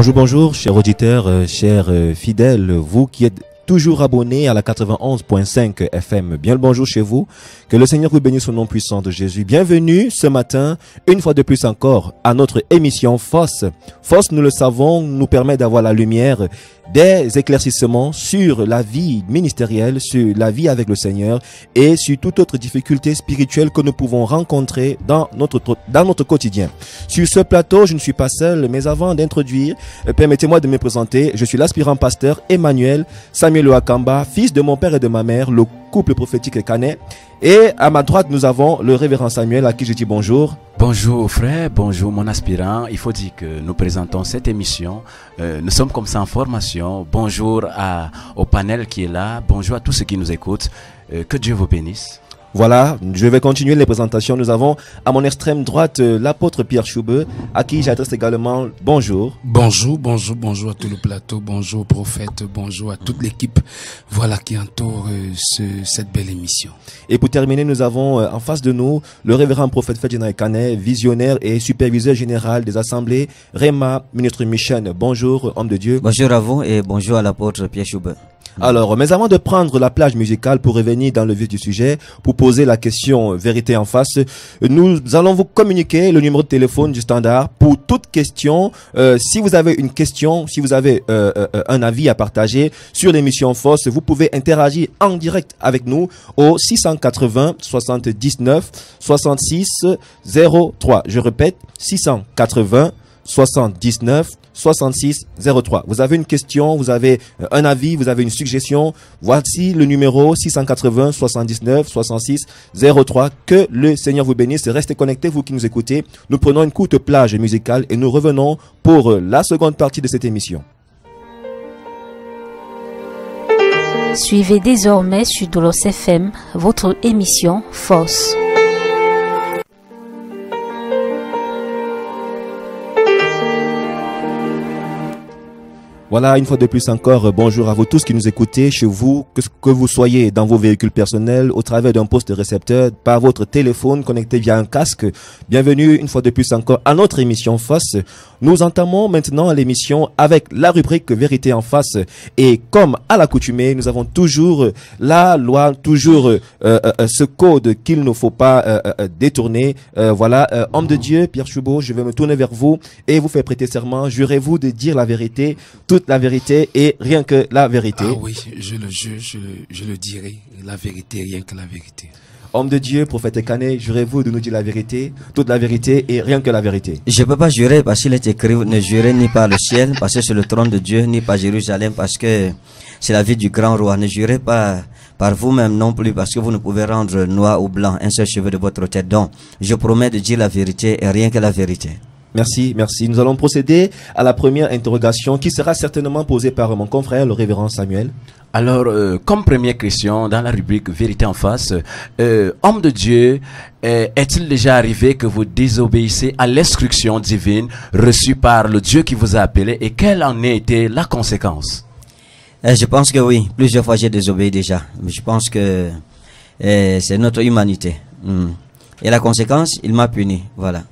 Bonjour, bonjour, chers auditeurs, euh, chers euh, fidèles, vous qui êtes toujours abonnés à la 91.5 FM. Bien le bonjour chez vous. Que le Seigneur vous bénisse au nom puissant de Jésus. Bienvenue ce matin, une fois de plus encore, à notre émission FOSS. FOSS, nous le savons, nous permet d'avoir la lumière des éclaircissements sur la vie ministérielle, sur la vie avec le Seigneur et sur toute autre difficulté spirituelle que nous pouvons rencontrer dans notre, dans notre quotidien. Sur ce plateau, je ne suis pas seul, mais avant d'introduire, euh, permettez-moi de me présenter. Je suis l'aspirant pasteur Emmanuel Samuel Ouakamba, fils de mon père et de ma mère, le couple prophétique canet. Et à ma droite, nous avons le révérend Samuel à qui je dis bonjour. Bonjour frère, bonjour mon aspirant. Il faut dire que nous présentons cette émission. Euh, nous sommes comme ça en formation. Bonjour à, au panel qui est là. Bonjour à tous ceux qui nous écoutent. Euh, que Dieu vous bénisse. Voilà, je vais continuer les présentations. Nous avons à mon extrême droite euh, l'apôtre Pierre Choubeux, à qui j'adresse également bonjour. Bonjour, bonjour, bonjour à tout le plateau, bonjour prophète, bonjour à toute l'équipe voilà qui entoure euh, ce, cette belle émission. Et pour terminer, nous avons euh, en face de nous le révérend prophète Ferdinand Canet, visionnaire et superviseur général des assemblées, Réma, ministre Michel. Bonjour, homme de Dieu. Bonjour à vous et bonjour à l'apôtre Pierre Choubeux. Alors, mais avant de prendre la plage musicale pour revenir dans le vif du sujet, pour poser la question vérité en face, nous allons vous communiquer le numéro de téléphone du standard pour toute question. Euh, si vous avez une question, si vous avez euh, euh, un avis à partager sur l'émission Fosse, vous pouvez interagir en direct avec nous au 680 79 66 03. Je répète, 680 79 66 03. Vous avez une question, vous avez euh, un avis, vous avez une suggestion. Voici le numéro 680 79 66 03. Que le Seigneur vous bénisse. Restez connectés, vous qui nous écoutez. Nous prenons une courte plage musicale et nous revenons pour euh, la seconde partie de cette émission. Suivez désormais sur Dolos FM votre émission Force. Voilà, une fois de plus encore, euh, bonjour à vous tous qui nous écoutez chez vous, que, que vous soyez dans vos véhicules personnels, au travers d'un poste récepteur, par votre téléphone connecté via un casque. Bienvenue une fois de plus encore à notre émission FOSS. Nous entamons maintenant l'émission avec la rubrique Vérité en face. Et comme à l'accoutumée, nous avons toujours la loi, toujours euh, euh, ce code qu'il ne faut pas euh, détourner. voilà, homme de Dieu, Pierre Choubeau, je vais me tourner vers vous et vous faire prêter serment. Jurez-vous de dire la vérité, toute la vérité et rien que la vérité. Ah oui, je le jure, je, je le dirai, la vérité, rien que la vérité. Homme de Dieu, prophète Canet, jurez-vous de nous dire la vérité, toute la vérité et rien que la vérité. Je ne peux pas jurer parce qu'il est écrit ne jurez ni par le ciel, parce que c'est le trône de Dieu, ni par Jérusalem, parce que c'est la vie du grand roi. Ne jurez pas par vous-même non plus, parce que vous ne pouvez rendre noir ou blanc un seul cheveu de votre tête. Donc, je promets de dire la vérité et rien que la vérité. Merci, merci. Nous allons procéder à la première interrogation qui sera certainement posée par mon confrère, le révérend Samuel. Alors, euh, comme première question, dans la rubrique Vérité en face, euh, homme de Dieu, euh, est-il déjà arrivé que vous désobéissez à l'instruction divine reçue par le Dieu qui vous a appelé et quelle en a été la conséquence? Je pense que oui, plusieurs fois j'ai désobéi déjà, mais je pense que c'est notre humanité. Hmm. Et la conséquence, il m'a puni, voilà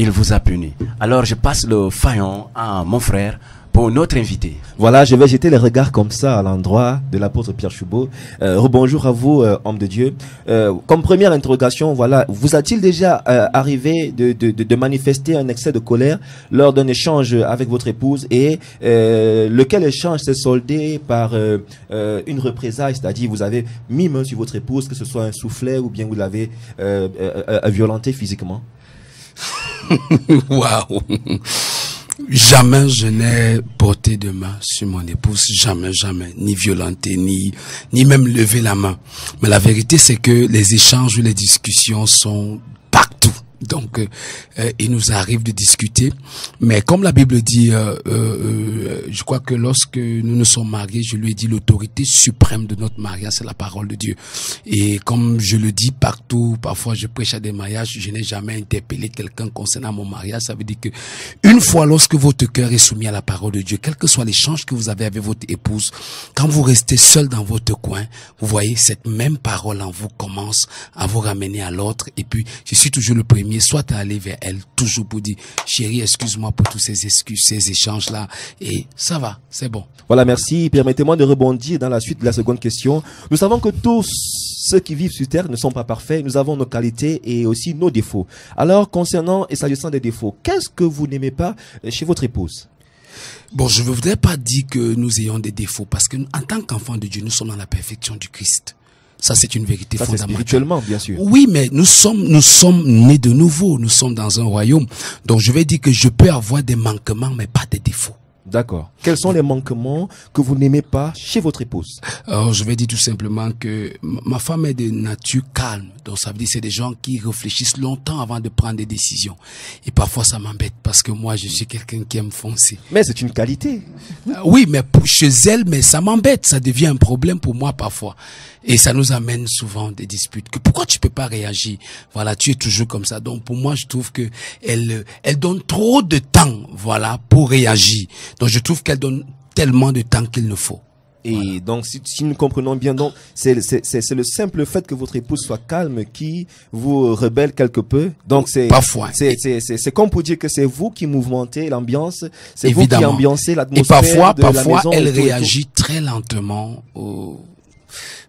il vous a puni. Alors je passe le faillon à mon frère pour notre invité. Voilà, je vais jeter les regards comme ça à l'endroit de l'apôtre Pierre Choubeau. Euh, rebonjour à vous, euh, homme de Dieu. Euh, comme première interrogation, voilà, vous a-t-il déjà euh, arrivé de, de, de, manifester un excès de colère lors d'un échange avec votre épouse et lequel échange s'est soldé par une représailles, c'est-à-dire vous avez mis main sur votre épouse, que ce soit un soufflet ou bien vous l'avez violenté physiquement? Waouh. Jamais je n'ai porté de main sur mon épouse, jamais, jamais, ni violenté, ni, ni même levé la main. Mais la vérité, c'est que les échanges ou les discussions sont donc, euh, euh, il nous arrive de discuter. Mais comme la Bible dit, euh, je crois que lorsque nous nous sommes mariés, je lui ai dit l'autorité suprême de notre mariage, c'est la parole de Dieu. Et comme je le dis partout, parfois je prêche à des mariages, je n'ai jamais interpellé quelqu'un concernant mon mariage. Ça veut dire que une fois lorsque votre cœur est soumis à la parole de Dieu, quel que soit l'échange que vous avez avec votre épouse, quand vous restez seul dans votre coin, vous voyez, cette même parole en vous commence à vous ramener à l'autre. Et puis, je suis toujours le premier premier, soit es allé vers elle, toujours pour dire, chérie, excuse-moi pour tous ces excuses, ces échanges-là, et ça va, c'est bon. Voilà, merci. Permettez-moi de rebondir dans la suite de la seconde question. Nous savons que tous ceux qui vivent sur Terre ne sont pas parfaits. Nous avons nos qualités et aussi nos défauts. Alors, concernant et s'agissant des défauts, qu'est-ce que vous n'aimez pas chez votre épouse? Bon, je ne voudrais pas dire que nous ayons des défauts, parce que en tant qu'enfants de Dieu, nous sommes dans la perfection du Christ. Ça, c'est une vérité Ça, fondamentale. spirituellement, bien sûr. Oui, mais nous sommes, nous sommes nés de nouveau. Nous sommes dans un royaume. Donc, je vais dire que je peux avoir des manquements, mais pas des défauts. D'accord. Quels sont les manquements que vous n'aimez pas chez votre épouse Alors, je vais dire tout simplement que ma femme est de nature calme. Donc, ça veut dire que c'est des gens qui réfléchissent longtemps avant de prendre des décisions. Et parfois, ça m'embête parce que moi, je suis quelqu'un qui aime foncer. Mais c'est une qualité. Euh, Oui, mais pour, chez elle, mais ça m'embête. Ça devient un problème pour moi parfois. Et ça nous amène souvent des disputes. Que pourquoi tu peux pas réagir? Voilà, tu es toujours comme ça. Donc, pour moi, je trouve que elle, elle donne trop de temps, voilà, pour réagir. Donc, je trouve qu'elle donne tellement de temps qu'il ne faut. Et donc, si, si nous comprenons bien, donc, c'est, c'est, c'est, c'est le simple fait que votre épouse soit calme qui vous rebelle quelque peu. Donc, c'est, Parfois. c'est, c'est, c'est, c'est comme pour dire que c'est vous qui mouvementez l'ambiance, c'est vous qui ambiancez Et l'atmosphère parfois, de la parfois, maison elle et et réagit très lentement au,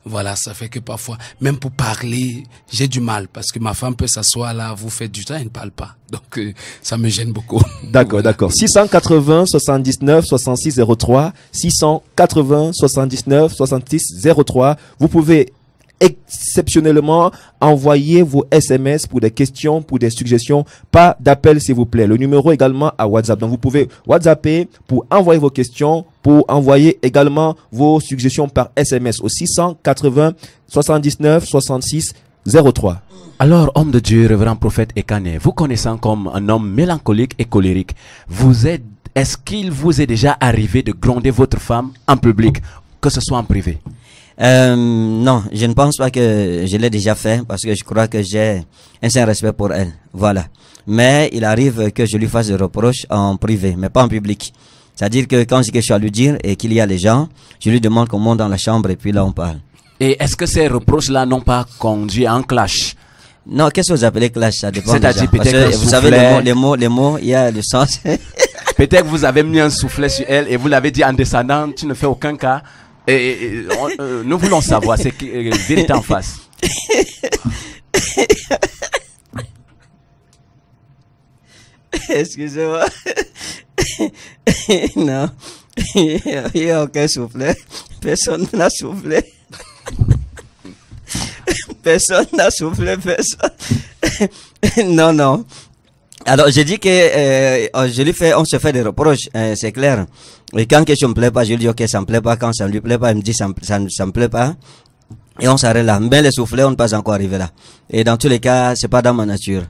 voilà, ça fait que parfois, même pour parler, j'ai du mal parce que ma femme peut s'asseoir là, vous faites du temps, elle ne parle pas. Donc, euh, ça me gêne beaucoup. D'accord, Voilà. d'accord. 680 79 66 03 680 79 66 03. Vous pouvez exceptionnellement envoyer vos SMS pour des questions, pour des suggestions. Pas d'appel, s'il vous plaît. Le numéro également à WhatsApp. Donc, vous pouvez WhatsApper pour envoyer vos questions, pour envoyer également vos suggestions par SMS au 680 79 66 03. Alors, homme de Dieu, révérend prophète Ekane, vous connaissant comme un homme mélancolique et colérique, vous êtes, est-ce qu'il vous est déjà arrivé de gronder votre femme en public, que ce soit en privé? Euh, non, je ne pense pas que je l'ai déjà fait parce que je crois que j'ai un certain respect pour elle. Voilà. Mais il arrive que je lui fasse des reproches en privé, mais pas en public. C'est-à-dire que quand quelque chose à lui dire et qu'il y a les gens, je lui demande qu'on monte dans la chambre et puis là on parle. Et est-ce que ces reproches-là n'ont pas conduit à un clash? Non, qu'est-ce que vous appelez clash? Ça dépend. C'est-à-dire peut-être vous savez les mots, les mots, les mots, il y a le sens. Peut-être que vous avez mis un soufflet sur elle et vous l'avez dit en descendant, tu ne fais aucun cas. Euh, nous voulons savoir, c'est que, euh, vérité en face. Excusez-moi. non. Il n'y a aucun soufflet. Personne n'a soufflé. Personne n'a soufflé, personne. non, non. Alors, j'ai dit que euh, oh, je lui fais, on se fait des reproches, euh, c'est clair. Et quand quelque chose me plaît pas, je lui dis ok, ça me plaît pas. Quand ça ne lui plaît pas, il me dit ça, me- ça, ça me plaît pas. Et on s'arrête là. Mais les soufflets, on n'est pas encore arrivé là. Et dans tous les cas, c'est pas dans ma nature.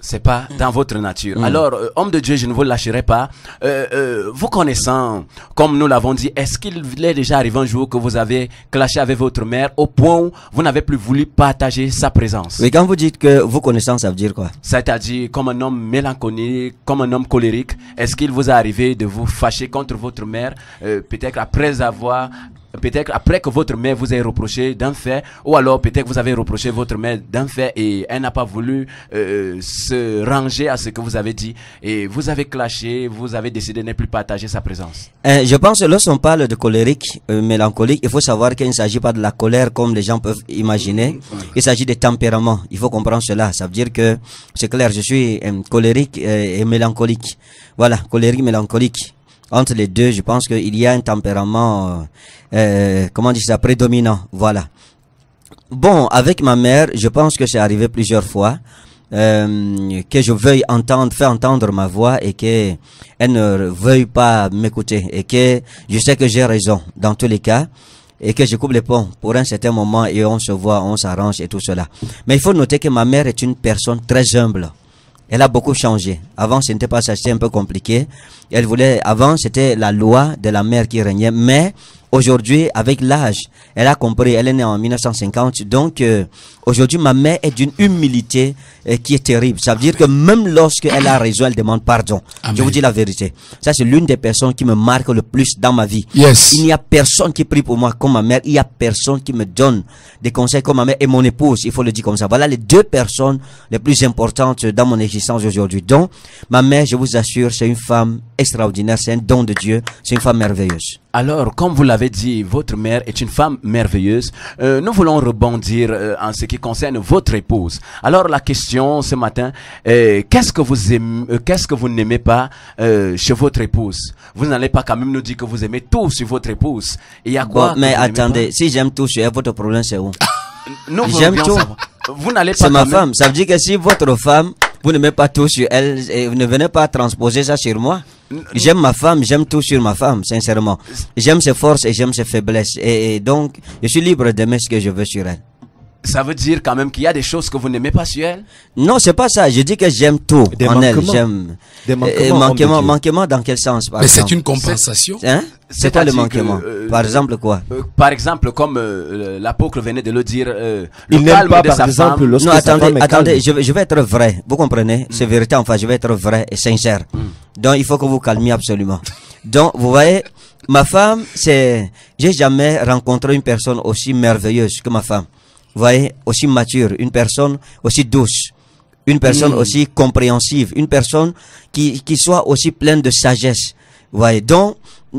C'est pas dans votre nature. Alors, euh, homme de Dieu, je ne vous lâcherai pas. Euh, euh, vous connaissant, comme nous l'avons dit, est-ce qu'il est déjà arrivé un jour que vous avez clashé avec votre mère au point où vous n'avez plus voulu partager sa présence? Mais quand vous dites que vous connaissez, ça veut dire quoi? C'est-à-dire comme un homme mélancolique, comme un homme colérique. Est-ce qu'il vous est arrivé de vous fâcher contre votre mère, peut-être après avoir, peut-être après que votre mère vous ait reproché d'un fait, ou alors peut-être que vous avez reproché votre mère d'un fait et elle n'a pas voulu euh, se ranger à ce que vous avez dit et vous avez clashé, vous avez décidé de ne plus partager sa présence. Euh, Je pense que lorsqu'on parle de colérique, euh, mélancolique, il faut savoir qu'il ne s'agit pas de la colère comme les gens peuvent imaginer. Il s'agit de tempérament. Il faut comprendre cela. Ça veut dire que, c'est clair, je suis euh, colérique euh, et mélancolique. Voilà, colérique, mélancolique. Entre les deux, je pense qu'il y a un tempérament, euh, euh, comment dire ça, prédominant. Voilà. Bon, avec ma mère, je pense que c'est arrivé plusieurs fois euh, que je veuille entendre, faire entendre ma voix et que elle ne veuille pas m'écouter et que je sais que j'ai raison dans tous les cas et que je coupe les ponts pour un certain moment et on se voit, on s'arrange et tout cela. Mais il faut noter que ma mère est une personne très humble. Elle a beaucoup changé. Avant, ce n'était pas ça, c'était un peu compliqué. Elle voulait, avant, c'était la loi de la mère qui régnait, mais aujourd'hui, avec l'âge, elle a compris, elle est née en 1950, donc euh, aujourd'hui, ma mère est d'une humilité euh, qui est terrible. Ça veut dire que même lorsqu'elle a raison, elle demande pardon. Amen. Je vous dis la vérité. Ça, c'est l'une des personnes qui me marque le plus dans ma vie. Yes. Il n'y a personne qui prie pour moi comme ma mère. Il n'y a personne qui me donne des conseils comme ma mère et mon épouse. Il faut le dire comme ça. Voilà les deux personnes les plus importantes dans mon existence aujourd'hui. Donc, ma mère, je vous assure, c'est une femme extraordinaire. C'est un don de Dieu. C'est une femme merveilleuse. Alors, comme vous l'avez dit, votre mère est une femme merveilleuse. Euh, nous voulons rebondir euh, en ce qui concerne votre épouse. Alors, la question ce matin, euh, qu'est-ce que vous aimez, euh, qu'est-ce que vous n'aimez pas euh, chez votre épouse? Vous n'allez pas quand même nous dire que vous aimez tout sur votre épouse. Il y a quoi Bon, mais attendez, si j'aime tout sur elle, votre problème c'est où? J'aime tout. savoir. Vous n'allez pas C'est ma même- femme. Ça veut dire que si votre femme, vous n'aimez pas tout sur elle, et vous ne venez pas transposer ça sur moi? J'aime ma femme, j'aime tout sur ma femme, sincèrement. J'aime ses forces et j'aime ses faiblesses. Et, donc, je suis libre d'aimer ce que je veux sur elle. Ça veut dire quand même qu'il y a des choses que vous n'aimez pas sur elle? Non, c'est pas ça. Je dis que j'aime tout Des en elle. manquements. J'aime. Des Euh, manquements, manquement, dans quel sens, par Mais c'est une compensation. Hein? C'est quoi le manquement que, euh, Par exemple, quoi? Euh, Par exemple, comme euh, l'apôtre venait de le dire, euh, Il le n'aime calme pas, de par sa exemple, femme. Non, attendez, attendez, je vais, je vais être vrai. Vous comprenez? C'est vérité, enfin, je vais être vrai et sincère. Donc, il faut que vous calmiez absolument. Donc, vous voyez, ma femme, c'est, j'ai jamais rencontré une personne aussi merveilleuse que ma femme. Vous voyez, aussi mature, une personne aussi douce, une personne aussi compréhensive, une personne qui, qui soit aussi pleine de sagesse. Voyez, donc,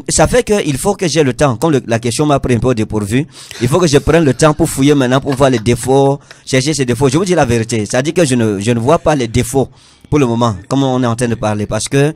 ça fait qu'il faut que j'ai le temps, comme le- la question m'a pris un peu au dépourvu, il faut que je prenne le temps pour fouiller maintenant, pour voir les défauts, chercher ces défauts. Je vous dis la vérité, ça dit que je ne, je ne vois pas les défauts pour le moment, comme on est en train de parler, parce que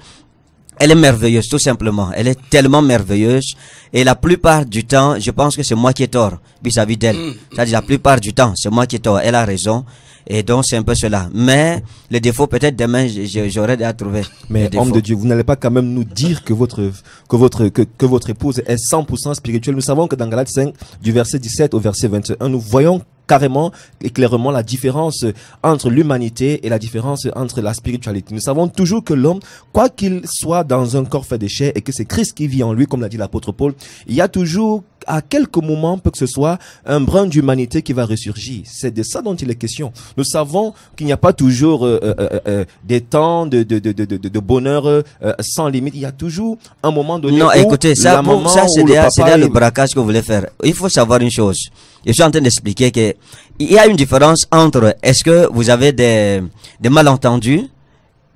elle est merveilleuse, tout simplement. Elle est tellement merveilleuse. Et la plupart du temps, je pense que c'est moi qui ai tort vis-à-vis d'elle. C'est-à-dire, la plupart du temps, c'est moi qui ai tort. Elle a raison. Et donc, c'est un peu cela. Mais, les défauts, peut-être demain, j'aurais à trouver. Mais homme de Dieu, vous n'allez pas quand même nous dire que votre que votre que, que votre épouse est 100% spirituelle. Nous savons que dans Galates 5 du verset 17 au verset 21, nous voyons carrément et clairement la différence entre l'humanité et la différence entre la spiritualité. Nous savons toujours que l'homme, quoi qu'il soit dans un corps fait de chair et que c'est Christ qui vit en lui, comme l'a dit l'apôtre Paul, il y a toujours à quelques moments, peu que ce soit, un brin d'humanité qui va ressurgir. C'est de ça dont il est question. Nous savons qu'il n'y a pas toujours euh, euh, euh, des temps de, de, de, de, de, bonheur sans limite. Il y a toujours un moment donné Non, où écoutez, ça, la pour- maman ça c'est le déjà, le est- braquage que vous voulez faire. Il faut savoir une chose. Je suis en train d'expliquer que il y a une différence entre est-ce que vous avez des, malentendus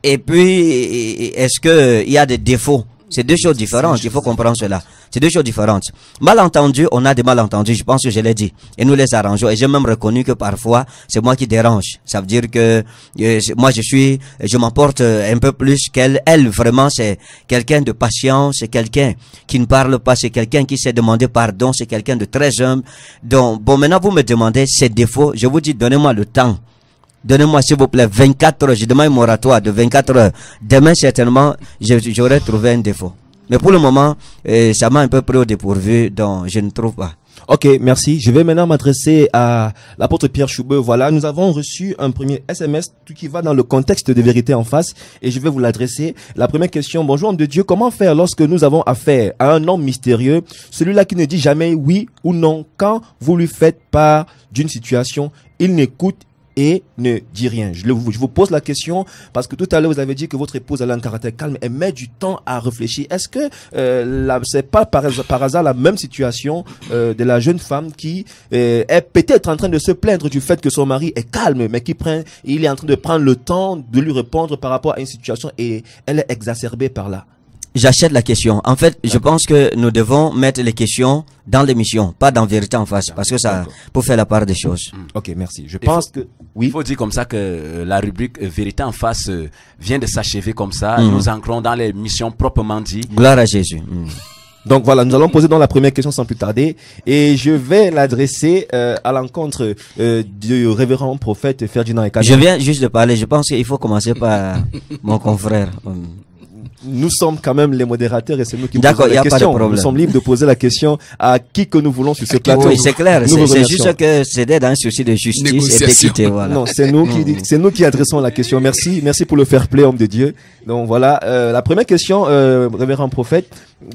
et puis est-ce que il y a des défauts? C'est deux choses différentes. Il faut comprendre cela. C'est deux choses différentes. Malentendu, on a des malentendus. Je pense que je l'ai dit. Et nous les arrangeons. Et j'ai même reconnu que parfois, c'est moi qui dérange. Ça veut dire que euh, moi, je suis, je m'emporte euh, un peu plus qu'elle. Elle, vraiment, c'est quelqu'un de patient. C'est quelqu'un qui ne parle pas. C'est quelqu'un qui sait demander pardon. C'est quelqu'un de très humble. Donc, bon, maintenant, vous me demandez ses défauts. Je vous dis, donnez-moi le temps. Donnez-moi, s'il vous plaît, 24 heures. Je demande un moratoire de 24 heures. Demain, certainement, je- j'aurai trouvé un défaut. Mais pour le moment, euh, ça m'a un peu pris au dépourvu, donc je ne trouve pas. Ok, merci. Je vais maintenant m'adresser à l'apôtre Pierre Choubeux. Voilà, nous avons reçu un premier SMS tout qui va dans le contexte de vérité en face et je vais vous l'adresser. La première question, bonjour homme de Dieu, comment faire lorsque nous avons affaire à un homme mystérieux, celui-là qui ne dit jamais oui ou non quand vous lui faites part d'une situation, il n'écoute et ne dit rien. Je, le- je vous pose la question parce que tout à l'heure vous avez dit que votre épouse a un caractère calme et met du temps à réfléchir. Est-ce que euh, c'est pas par, par hasard la même situation euh, de la jeune femme qui euh, est peut-être en train de se plaindre du fait que son mari est calme, mais qui prend, il est en train de prendre le temps de lui répondre par rapport à une situation et elle est exacerbée par là? J'achète la question. En fait, je pense que nous devons mettre les questions dans l'émission, pas dans vérité en face, parce que ça, pour faire la part des choses. Ok, merci. Je Il pense que Il oui. faut dire comme ça que euh, la rubrique euh, Vérité en face euh, vient de s'achever comme ça. Mhm. Nous entrons dans les missions proprement dit. Gloire à Jésus. Mm. Donc voilà, nous allons poser dans la première question sans plus tarder et je vais l'adresser euh, à l'encontre euh, du révérend prophète Ferdinand Ekane. Je viens juste de parler. Je pense qu'il faut commencer par mon confrère. Nous sommes quand même les modérateurs et c'est nous qui D'accord, posons la a pas de question. problème. Nous sommes libres de poser la question à qui que nous voulons sur ce plateau. Oui, c'est clair. Nous C'est juste que c'est dans un souci de justice et d'équité. Voilà. Non, c'est nous qui c'est nous qui adressons la question. Merci, merci pour le fair play, homme de Dieu. Donc voilà, euh, la première question, euh, révérend prophète.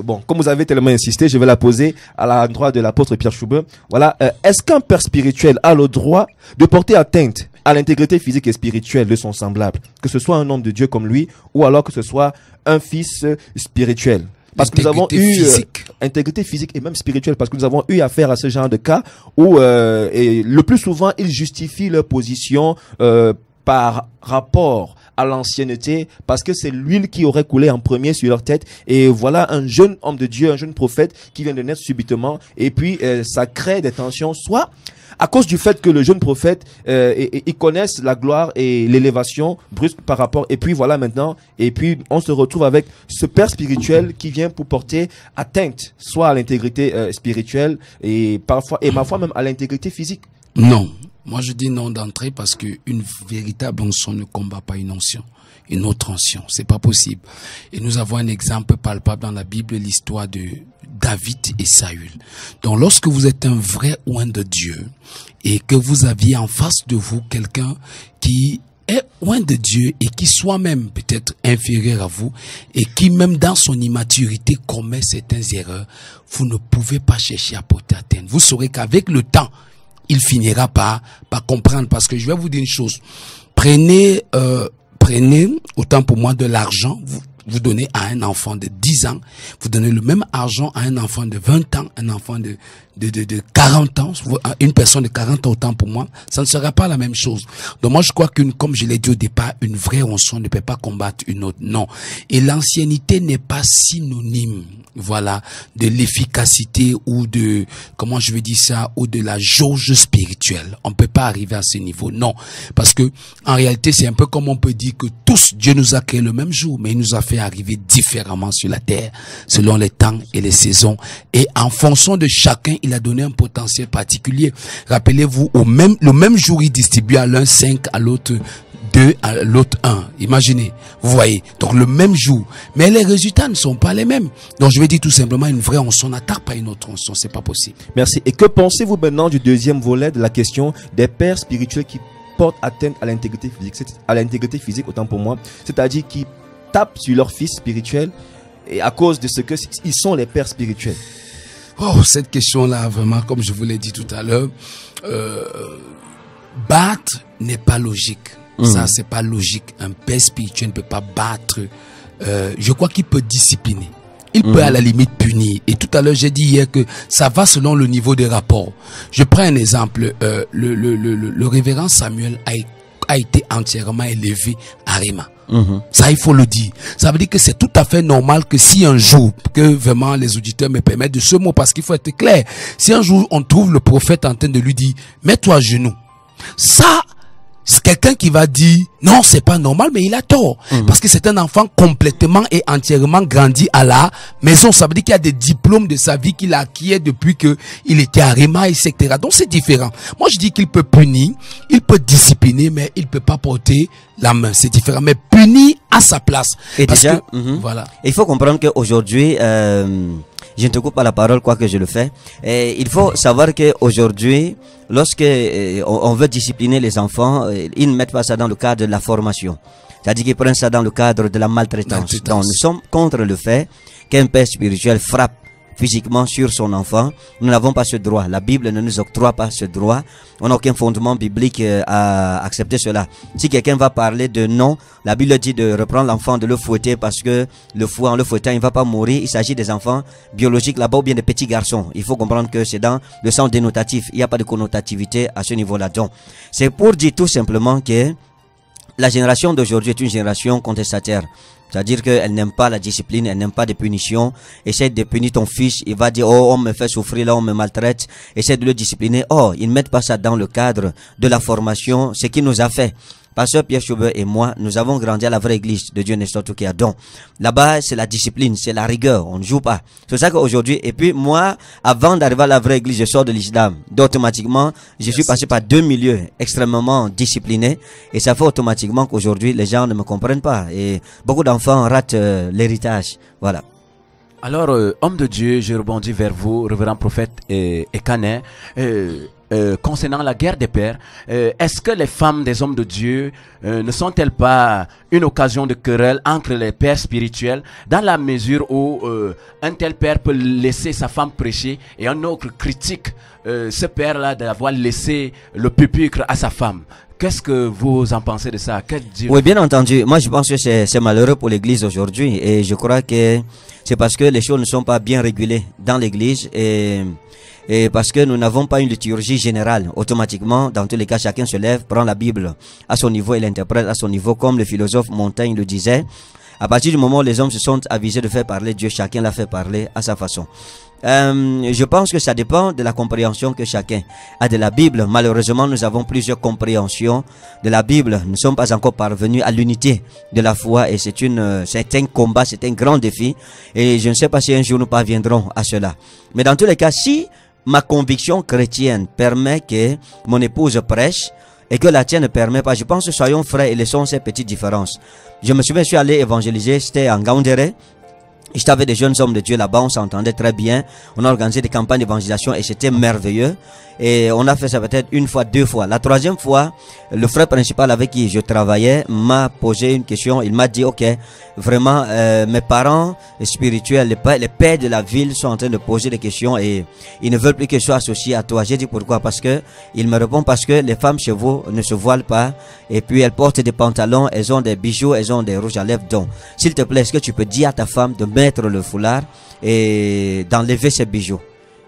Bon, comme vous avez tellement insisté, je vais la poser à l'endroit de l'apôtre Pierre Choubin. Voilà, euh, est-ce qu'un père spirituel a le droit de porter atteinte à l'intégrité physique et spirituelle de son semblable, que ce soit un homme de Dieu comme lui, ou alors que ce soit un fils euh, spirituel? Parce que nous avons eu Intégrité euh, physique. intégrité physique et même spirituelle parce que nous avons eu affaire à ce genre de cas où euh, et le plus souvent ils justifient leur position euh, par rapport à l'ancienneté parce que c'est l'huile qui aurait coulé en premier sur leur tête et voilà un jeune homme de Dieu un jeune prophète qui vient de naître subitement et puis euh, ça crée des tensions soit à cause du fait que le jeune prophète, euh, ils connaissent la gloire et l'élévation brusque par rapport. Et puis voilà maintenant. Et puis on se retrouve avec ce père spirituel qui vient pour porter atteinte, soit à l'intégrité euh, spirituelle et parfois et parfois même à l'intégrité physique. Non. Moi, je dis non d'entrée parce que une véritable onction ne combat pas une onction, une autre onction. C'est pas possible. Et nous avons un exemple palpable dans la Bible, l'histoire de David et Saül. Donc, lorsque vous êtes un vrai oint de Dieu et que vous aviez en face de vous quelqu'un qui est loin de Dieu et qui soi-même peut-être inférieur à vous et qui même dans son immaturité commet certaines erreurs, vous ne pouvez pas chercher à porter atteinte. Vous saurez qu'avec le temps, il finira par, par comprendre. Parce que je vais vous dire une chose. Prenez, euh, prenez autant pour moi de l'argent. Vous donnez à un enfant de 10 ans, vous donnez le même argent à un enfant de 20 ans, un enfant de, de, de, de 40 ans, une personne de 40 ans autant pour moi, ça ne sera pas la même chose. Donc moi je crois qu'une, comme je l'ai dit au départ, une vraie onction ne peut pas combattre une autre. Non. Et l'ancienneté n'est pas synonyme, voilà, de l'efficacité ou de, comment je vais dire ça, ou de la jauge spirituelle. On peut pas arriver à ce niveau. Non. Parce que, en réalité, c'est un peu comme on peut dire que tous, Dieu nous a créé le même jour, mais il nous a fait arriver différemment sur la terre, selon les temps et les saisons. Et en fonction de chacun, il a donné un potentiel particulier. Rappelez-vous, au même, le même jour, il distribue à l'un 5, à l'autre 2, à l'autre 1. Imaginez. Vous voyez. Donc le même jour. Mais les résultats ne sont pas les mêmes. Donc je vais dire tout simplement, une vraie onction n'attaque pas une autre onction. C'est pas possible. Merci. Et que pensez-vous maintenant du deuxième volet de la question des pères spirituels qui portent atteinte à l'intégrité physique, à l'intégrité physique autant pour moi, c'est-à-dire qui tapent sur leur fils spirituel et à cause de ce que ils sont les pères spirituels. Oh, cette question-là, vraiment, comme je vous l'ai dit tout à l'heure, euh, battre n'est pas logique. Ça, c'est pas logique. Un père spirituel ne peut pas battre. Euh, je crois qu'il peut discipliner. Il peut à la limite punir. Et tout à l'heure, j'ai dit hier que ça va selon le niveau des rapports. Je prends un exemple. Euh, le, le, le, le, révérend Samuel a, a été entièrement élevé à Rima. Ça, il faut le dire. Ça veut dire que c'est tout à fait normal que si un jour, que vraiment les auditeurs me permettent de ce mot, parce qu'il faut être clair, si un jour on trouve le prophète en train de lui dire, mets-toi à genoux, ça, c'est quelqu'un qui va dire, non, c'est pas normal, mais il a tort. Parce que c'est un enfant complètement et entièrement grandi à la maison. Ça veut dire qu'il y a des diplômes de sa vie qu'il a acquis depuis que il était à Réma, etc. Donc c'est différent. Moi, je dis qu'il peut punir, il peut discipliner, mais il peut pas porter la main. C'est différent. Mais punir à sa place. Et Parce déjà, que, mhm. voilà. Il faut comprendre qu'aujourd'hui, euh, je ne te coupe pas la parole, quoique je le fais. Et il faut savoir qu'aujourd'hui, lorsque euh, on, veut discipliner les enfants, euh, ils ne mettent pas ça dans le cadre de la formation. C'est-à-dire qu'ils prennent ça dans le cadre de la maltraitance. Maltraitance. Donc nous sommes contre le fait qu'un père spirituel frappe physiquement sur son enfant. Nous n'avons pas ce droit. La Bible ne nous octroie pas ce droit. On n'a aucun fondement biblique euh, à accepter cela. Si quelqu'un va parler de non, la Bible dit de reprendre l'enfant, de le fouetter parce que le fouet en le fouettant, il ne va pas mourir. Il s'agit des enfants biologiques là-bas ou bien des petits garçons. Il faut comprendre que c'est dans le sens dénotatif. Il n'y a pas de connotativité à ce niveau-là. Donc, c'est pour dire tout simplement que la génération d'aujourd'hui est une génération contestataire. C'est-à-dire qu'elle n'aime pas la discipline, elle n'aime pas des punitions. Essaie de punir ton fils, il va dire, oh, on me fait souffrir, là, on me maltraite. Essaie de le discipliner. Oh, ils ne mettent pas ça dans le cadre de la formation, ce qu'il nous a fait. Pasteur Pierre Chaubert et moi, nous avons grandi à la vraie église de Dieu Nestor Toukéadon. Là-bas, c'est la discipline, c'est la rigueur, on ne joue pas. C'est ça qu'aujourd'hui, et puis moi, avant d'arriver à la vraie église, je sors de l'islam. Donc automatiquement, je suis passé par deux milieux extrêmement disciplinés, et ça fait automatiquement qu'aujourd'hui, les gens ne me comprennent pas, et beaucoup d'enfants ratent euh, l'héritage. Voilà. Alors, euh, homme de Dieu, je rebondis vers vous, révérend prophète et, et Canet. Euh, euh, concernant la guerre des pères, euh, est-ce que les femmes des hommes de Dieu euh, ne sont-elles pas une occasion de querelle entre les pères spirituels dans la mesure où un tel père peut laisser sa femme prêcher et un autre critique ce père-là d'avoir laissé le pupitre à sa femme? Qu'est-ce que vous en pensez de ça? Oui, bien entendu. Moi, je pense que c'est malheureux pour l'Église aujourd'hui. Et je crois que c'est parce que les choses ne sont pas bien régulées dans l'Église. Et, et parce que nous n'avons pas une liturgie générale. Automatiquement, dans tous les cas, chacun se lève, prend la Bible à son niveau et l'interprète à son niveau, comme le philosophe Montaigne le disait. À partir du moment où les hommes se sont avisés de faire parler Dieu, chacun l'a fait parler à sa façon. Euh, je pense que ça dépend de la compréhension que chacun a de la Bible. Malheureusement, nous avons plusieurs compréhensions de la Bible. Nous ne sommes pas encore parvenus à l'unité de la foi et c'est une, euh, c'est un combat, c'est un grand défi. Et je ne sais pas si un jour nous parviendrons à cela. Mais dans tous les cas, si ma conviction chrétienne permet que mon épouse prêche, et que la tienne ne permet pas. Je pense que soyons frères et laissons ces petites différences. Je me souviens, je suis allé évangéliser, c'était en Gaoundéré. J'étais avec des jeunes hommes de Dieu là-bas, on s'entendait très bien. On a organisé des campagnes d'évangélisation et c'était merveilleux. Et on a fait ça peut-être une fois, deux fois. La troisième fois, le frère principal avec qui je travaillais m'a posé une question. Il m'a dit, OK, vraiment, euh, mes parents spirituels, les, pères de la ville sont en train de poser des questions et ils ne veulent plus que je sois associé à toi. J'ai dit pourquoi? Parce que il me répond parce que les femmes chez vous ne se voilent pas et puis elles portent des pantalons, elles ont des bijoux, elles ont des rouges à lèvres. Donc, s'il te plaît, est-ce que tu peux dire à ta femme de mettre le foulard et d'enlever ses bijoux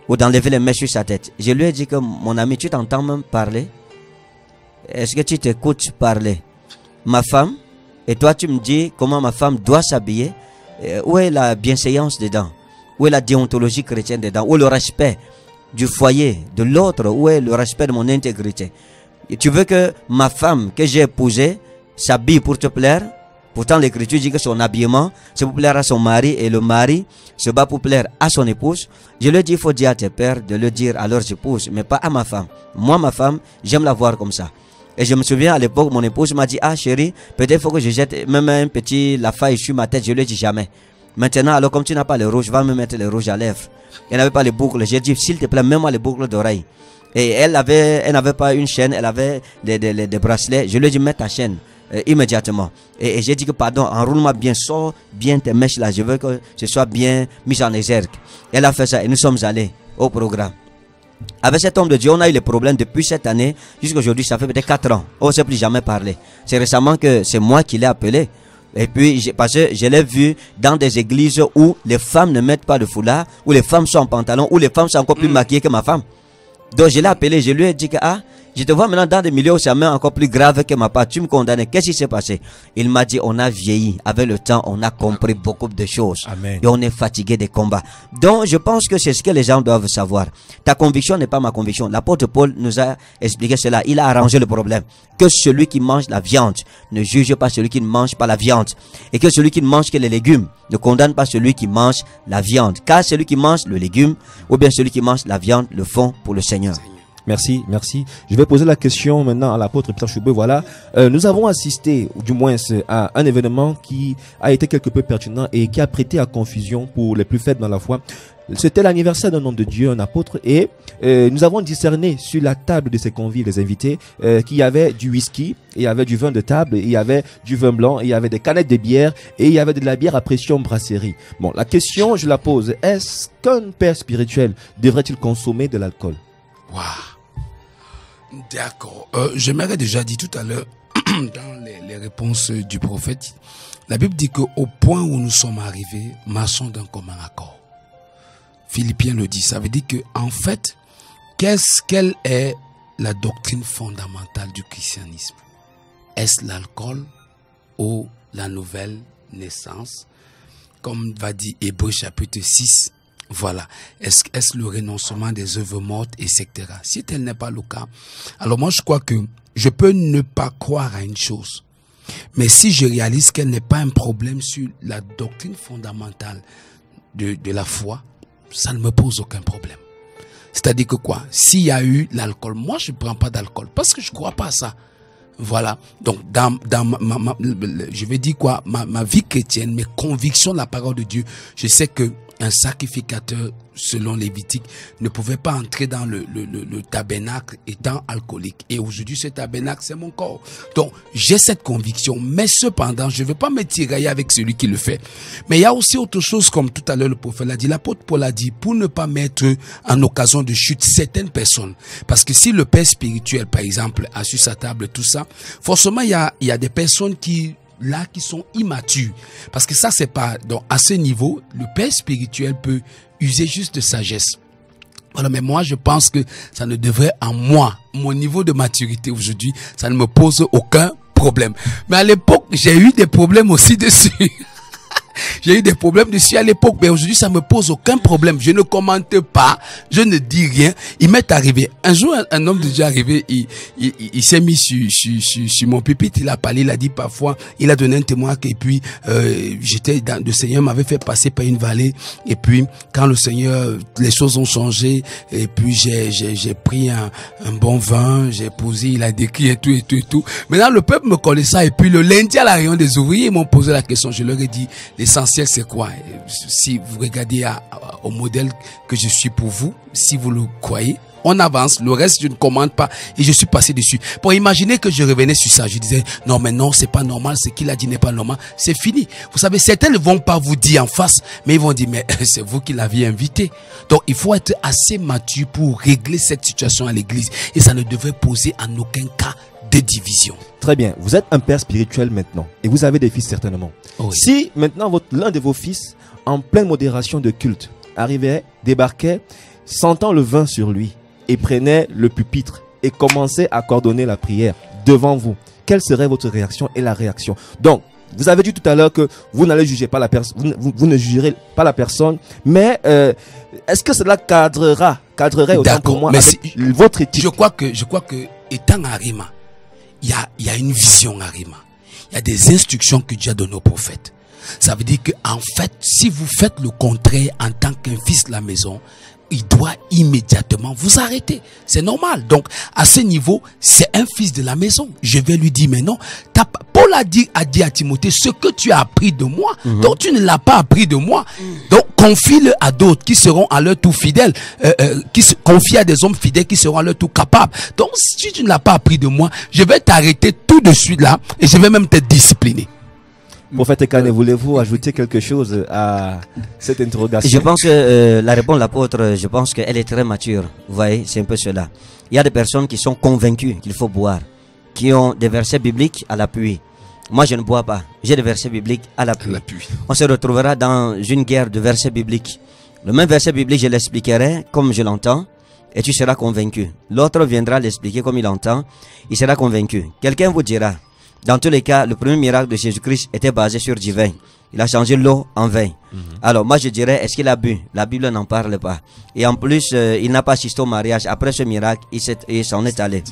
ou d'enlever les mèches sur sa tête. Je lui ai dit que mon ami, tu t'entends même parler. Est-ce que tu t'écoutes parler? Ma femme et toi tu me dis comment ma femme doit s'habiller Euh, Où est la bienséance dedans? Où est la déontologie chrétienne dedans? Où est le respect du foyer, de l'autre? Où est le respect de mon intégrité? Et tu veux que ma femme que j'ai épousée s'habille pour te plaire? Pourtant l'écriture dit que son habillement c'est pour plaire à son mari et le mari se bat pour plaire à son épouse. Je lui dis il faut dire à tes pères de le dire à leurs épouses mais pas à ma femme. Moi ma femme j'aime la voir comme ça. Et je me souviens à l'époque, mon épouse m'a dit, ah chérie, peut-être faut que je jette même un petit la faille sur ma tête. Je lui dit jamais. Maintenant, alors comme tu n'as pas le rouge, va me mettre le rouge à lèvres. Elle n'avait pas les boucles. J'ai dit, s'il te plaît, mets-moi les boucles d'oreilles. Et elle avait, elle n'avait pas une chaîne, elle avait des, des, des- bracelets. Je lui ai dit, mets ta chaîne immédiatement. Et, et j'ai dit que pardon, enroule-moi bien, sors bien tes mèches là. Je veux que ce soit bien mis en exergue. Elle a fait ça et nous sommes allés au programme. Avec cet homme de Dieu, on a eu les problèmes depuis cette année jusqu'à aujourd'hui. Ça fait peut-être 4 ans. On ne s'est plus jamais parlé. C'est récemment que c'est moi qui l'ai appelé. Et puis, parce que je l'ai vu dans des églises où les femmes ne mettent pas de foulard, où les femmes sont en pantalon, où les femmes sont encore plus maquillées que ma femme. Donc, je l'ai appelé, je lui ai dit que, ah, je te vois maintenant dans des milieux où c'est même encore plus grave que ma part. Tu me condamnes. Qu'est-ce qui s'est passé? Il m'a dit, on a vieilli. Avec le temps, on a compris beaucoup de choses. Amen. Et on est fatigué des combats. Donc, je pense que c'est ce que les gens doivent savoir. Ta conviction n'est pas ma conviction. L'apôtre Paul nous a expliqué cela. Il a arrangé le problème. Que celui qui mange la viande ne juge pas celui qui ne mange pas la viande. Et que celui qui ne mange que les légumes ne condamne pas celui qui mange la viande. Car celui qui mange le légume ou bien celui qui mange la viande le font pour le Seigneur. Merci, merci. Je vais poser la question maintenant à l'apôtre Pierre Choubeux. Voilà, Euh, nous avons assisté, du moins c'est à un événement qui a été quelque peu pertinent et qui a prêté à confusion pour les plus faibles dans la foi. C'était l'anniversaire d'un homme de Dieu, un apôtre, et euh, nous avons discerné sur la table de ses convives, les invités, euh, qu'il y avait du whisky, il y avait du vin de table, il y avait du vin blanc, il y avait des canettes de bière, et il y avait de la bière à pression brasserie. Bon, la question, je la pose, est-ce qu'un père spirituel devrait-il consommer de l'alcool? D'accord. Euh, J'aimerais déjà dit tout à l'heure dans les, réponses du prophète, la Bible dit que au point où nous sommes arrivés, marchons d'un commun accord. Philippiens le dit. Ça veut dire que en fait, qu'est-ce quelle est la doctrine fondamentale du christianisme? Est-ce l'alcool ou la nouvelle naissance? Comme va dire Hébreu chapitre 6, voilà. Est-ce est le renoncement des œuvres mortes, etc. Si tel n'est pas le cas, alors moi je crois que je peux ne pas croire à une chose. Mais si je réalise qu'elle n'est pas un problème sur la doctrine fondamentale de, de la foi, ça ne me pose aucun problème. C'est-à-dire que quoi? S'il y a eu l'alcool, moi je ne prends pas d'alcool parce que je ne crois pas à ça. Voilà. Donc, dans, dans ma, je vais dire quoi? Ma, ma vie chrétienne, mes convictions de la parole de Dieu, je sais que un sacrificateur, selon Lévitique, ne pouvait pas entrer dans le, le, le, le tabernacle étant alcoolique. Et aujourd'hui, ce tabernacle, c'est mon corps. Donc, j'ai cette conviction, mais cependant, je ne vais pas me tirailler avec celui qui le fait. Mais il y a aussi autre chose, comme tout à l'heure le prophète l'a dit, l'apôtre Paul a dit, pour ne pas mettre en occasion de chute certaines personnes. Parce que si le père spirituel, par exemple, a sur sa table tout ça, forcément, il il y a des personnes qui là qui sont immatures. Parce que ça, c'est pas, donc, à ce niveau, le père spirituel peut user juste de sagesse. Voilà, mais moi, je pense que ça ne devrait, en moi, mon niveau de maturité aujourd'hui, ça ne me pose aucun problème. Mais à l'époque, j'ai eu des problèmes aussi dessus. J'ai eu des problèmes dessus à l'époque, mais aujourd'hui, ça me pose aucun problème. Je ne commente pas, je ne dis rien. Il m'est arrivé. Un jour, un, homme de Dieu arrivé, il, il, il- s'est mis sur, sur, sur, sur mon pupitre, il a parlé, il a dit parfois, il a donné un témoin et puis, euh, j'étais dans, le Seigneur m'avait fait passer par une vallée, et puis, quand le Seigneur, les choses ont changé, et puis j'ai, j'ai, j'ai pris un, un bon vin, j'ai posé, il a décrit et tout, et tout, et tout. Maintenant, le peuple me connaît ça, et puis le lundi à la réunion des ouvriers, ils m'ont posé la question, je leur ai dit, l'essentiel c'est quoi? Si vous regardez à- au modèle que je suis pour vous, si vous le croyez, on avance, le reste je ne commande pas et je suis passé dessus. Pour imaginer que je revenais sur ça, je disais non mais non c'est pas normal, ce qu'il a dit n'est pas normal, c'est fini. Vous savez certains ne vont pas vous dire en face, mais ils vont dire mais c'est vous qui l'aviez invité. Donc il faut être assez mature pour régler cette situation à l'église et ça ne devrait poser en aucun cas de division. Très bien. Vous êtes un père spirituel maintenant et vous avez des fils certainement. Oui. Si maintenant votre l'un de vos fils, en pleine modération de culte, arrivait, débarquait, sentant le vin sur lui et prenait le pupitre et commençait à coordonner la prière devant vous, quelle serait votre réaction et la réaction? Donc, vous avez dit tout à l'heure que vous n'allez juger pas la personne, vous, ne- vous- vous ne jugerez pas la personne, mais euh, est-ce que cela cadrera, cadrerait autant pour moi mais avec votre éthique? Je crois que, je crois que, étant à Rima, il y a, une vision à Rima. Il y a des instructions que Dieu a données aux prophètes. Ça veut dire que, en fait, si vous faites le contraire en tant qu'un fils de la maison, il doit immédiatement vous arrêter. C'est normal. Donc, à ce niveau, c'est un fils de la maison. Je vais lui dire, mais non, Paul a dit, a dit à Timothée, ce que tu as appris de moi, donc tu ne l'as pas appris de moi. Donc, confie-le à d'autres qui seront à leur tour fidèles, euh, euh, qui se confie à des hommes fidèles qui seront à leur tour capables. Donc, si tu ne l'as pas appris de moi, je vais t'arrêter tout de suite là et je vais même te discipliner. Prophète Kane, voulez-vous ajouter quelque chose à cette interrogation? Je pense que euh, la réponse de l'apôtre, je pense qu'elle est très mature. Vous voyez, c'est un peu cela. Il y a des personnes qui sont convaincues qu'il faut boire, qui ont des versets bibliques à l'appui. Moi, je ne bois pas. J'ai des versets bibliques à l'appui. L'appui. On se retrouvera dans une guerre de versets bibliques. Le même verset biblique, je l'expliquerai comme je l'entends et tu seras convaincu. L'autre viendra l'expliquer comme il entend, il sera convaincu. Quelqu'un vous dira, dans tous les cas, le premier miracle de Jésus-Christ était basé sur du vin. Il a changé l'eau en vin. Alors moi je dirais, est-ce qu'il a bu? La Bible n'en parle pas. Et en plus, euh, il n'a pas assisté au mariage. Après ce miracle, il s'en est allé.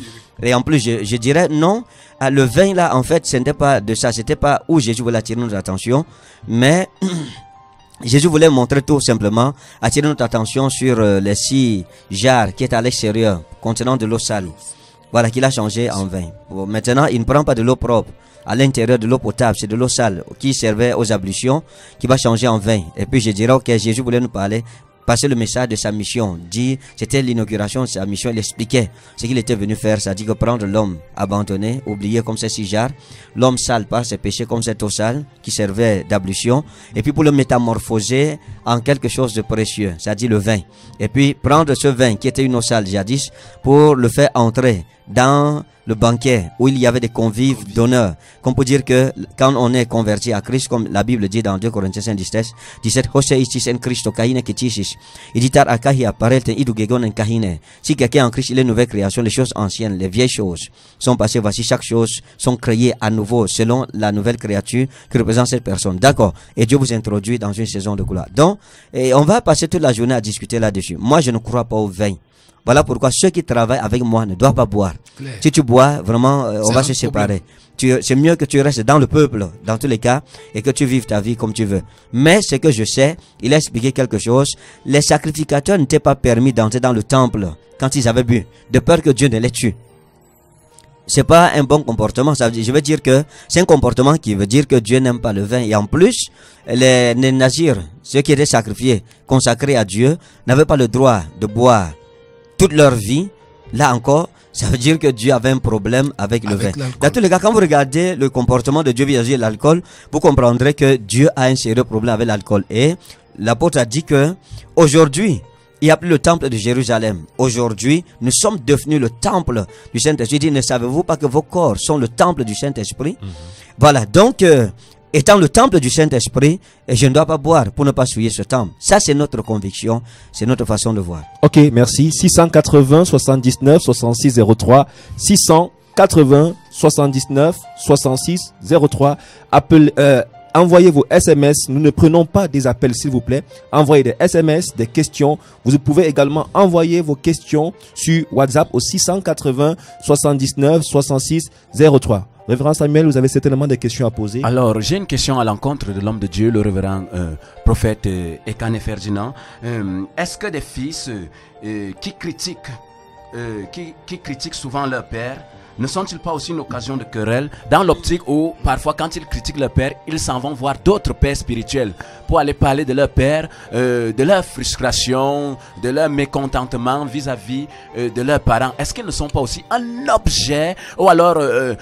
Et en plus, je, je dirais non. ah, Le vin là, en fait, ce n'était pas de ça. C'était pas où Jésus voulait attirer notre attention, mais Jésus voulait montrer tout simplement, attirer notre attention sur euh, les six jarres qui étaient à l'extérieur, contenant de l'eau sale. Voilà qu'il a changé en vin. Maintenant, il ne prend pas de l'eau propre. À l'intérieur de l'eau potable, c'est de l'eau sale qui servait aux ablutions, qui va changer en vin. Et puis je dirais, ok, Jésus voulait nous parler, passer le message de sa mission. Dit, c'était l'inauguration de sa mission. Il expliquait ce qu'il était venu faire. C'est-à-dire que prendre l'homme abandonné, oublié comme ces six jarres, l'homme sale par ses péchés comme cette eau sale qui servait d'ablution, et puis pour le métamorphoser en quelque chose de précieux, c'est-à-dire le vin. Et puis prendre ce vin qui était une eau sale jadis pour le faire entrer dans le banquet où il y avait des convives d'honneur. Qu'on peut dire que quand on est converti à Christ, comme la Bible dit dans 2 Corinthiens 5, 17, 17, Hosea istis en Christo kahine kitisis. Il dit tar akahi apparel ten idu gegon en kahine. Si quelqu'un est en Christ, il est une nouvelle création, les choses anciennes, les vieilles choses sont passées. Voici chaque chose sont créées à nouveau selon la nouvelle créature que représente cette personne. D'accord. Et Dieu vous introduit dans une saison de gloire. Donc, et on va passer toute la journée à discuter là-dessus. Moi, je ne crois pas au vin. Voilà pourquoi ceux qui travaillent avec moi ne doivent pas boire. Si tu bois, vraiment, euh, on va se séparer. C'est mieux que tu restes dans le peuple, dans tous les cas, et que tu vives ta vie comme tu veux. Mais ce que je sais, il a expliqué quelque chose. Les sacrificateurs n'étaient pas permis d'entrer dans le temple quand ils avaient bu, de peur que Dieu ne les tue. C'est pas un bon comportement. Ça veut dire, je veux dire que c'est un comportement qui veut dire que Dieu n'aime pas le vin. Et en plus, les, les nazirs, ceux qui étaient sacrifiés, consacrés à Dieu, n'avaient pas le droit de boire toute leur vie. Là encore, ça veut dire que Dieu avait un problème avec le vin. Dans tous les cas, quand vous regardez le comportement de Dieu vis-à-vis de l'alcool, vous comprendrez que Dieu a un sérieux problème avec l'alcool. Et l'apôtre a dit que aujourd'hui, il n'y a plus le temple de Jérusalem. Aujourd'hui, nous sommes devenus le temple du Saint-Esprit. Il dit, ne savez-vous pas que vos corps sont le temple du Saint-Esprit? Voilà, donc, euh, étant le temple du Saint-Esprit, je ne dois pas boire pour ne pas souiller ce temple. Ça, c'est notre conviction, c'est notre façon de voir. Ok, merci. 680 79 66 03. 680 79 66 03. Appel, euh, envoyez vos SMS. Nous ne prenons pas des appels, s'il vous plaît. Envoyez des SMS, des questions. Vous pouvez également envoyer vos questions sur WhatsApp au 680 79 66 03. Révérend Samuel, vous avez certainement des questions à poser. Alors, j'ai une question à l'encontre de l'homme de Dieu, le révérend euh, prophète euh, Ekane Ferdinand. Euh, Est-ce que des fils euh, qui critiquent, qui critiquent souvent leur père, ne sont-ils pas aussi une occasion de querelle dans l'optique où parfois quand ils critiquent leur père, ils s'en vont voir d'autres pères spirituels pour aller parler de leur père, euh, de leur frustration, de leur mécontentement vis-à-vis euh, de leurs parents? Est-ce qu'ils ne sont pas aussi un objet ou alors euh,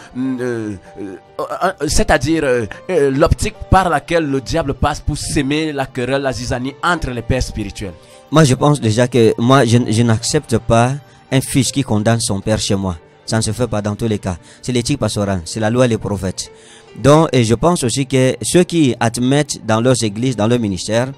c'est-à-dire l'optique par laquelle le diable passe pour s'aimer la querelle, la zizanie entre les pères spirituels? Moi, je pense déjà que moi, je n'accepte pas un fils qui condamne son père chez moi. Ça ne se fait pas dans tous les cas. C'est l'éthique pastorale, c'est la loi et les prophètes. Donc, et je pense aussi que ceux qui admettent dans leurs églises, dans leur ministère,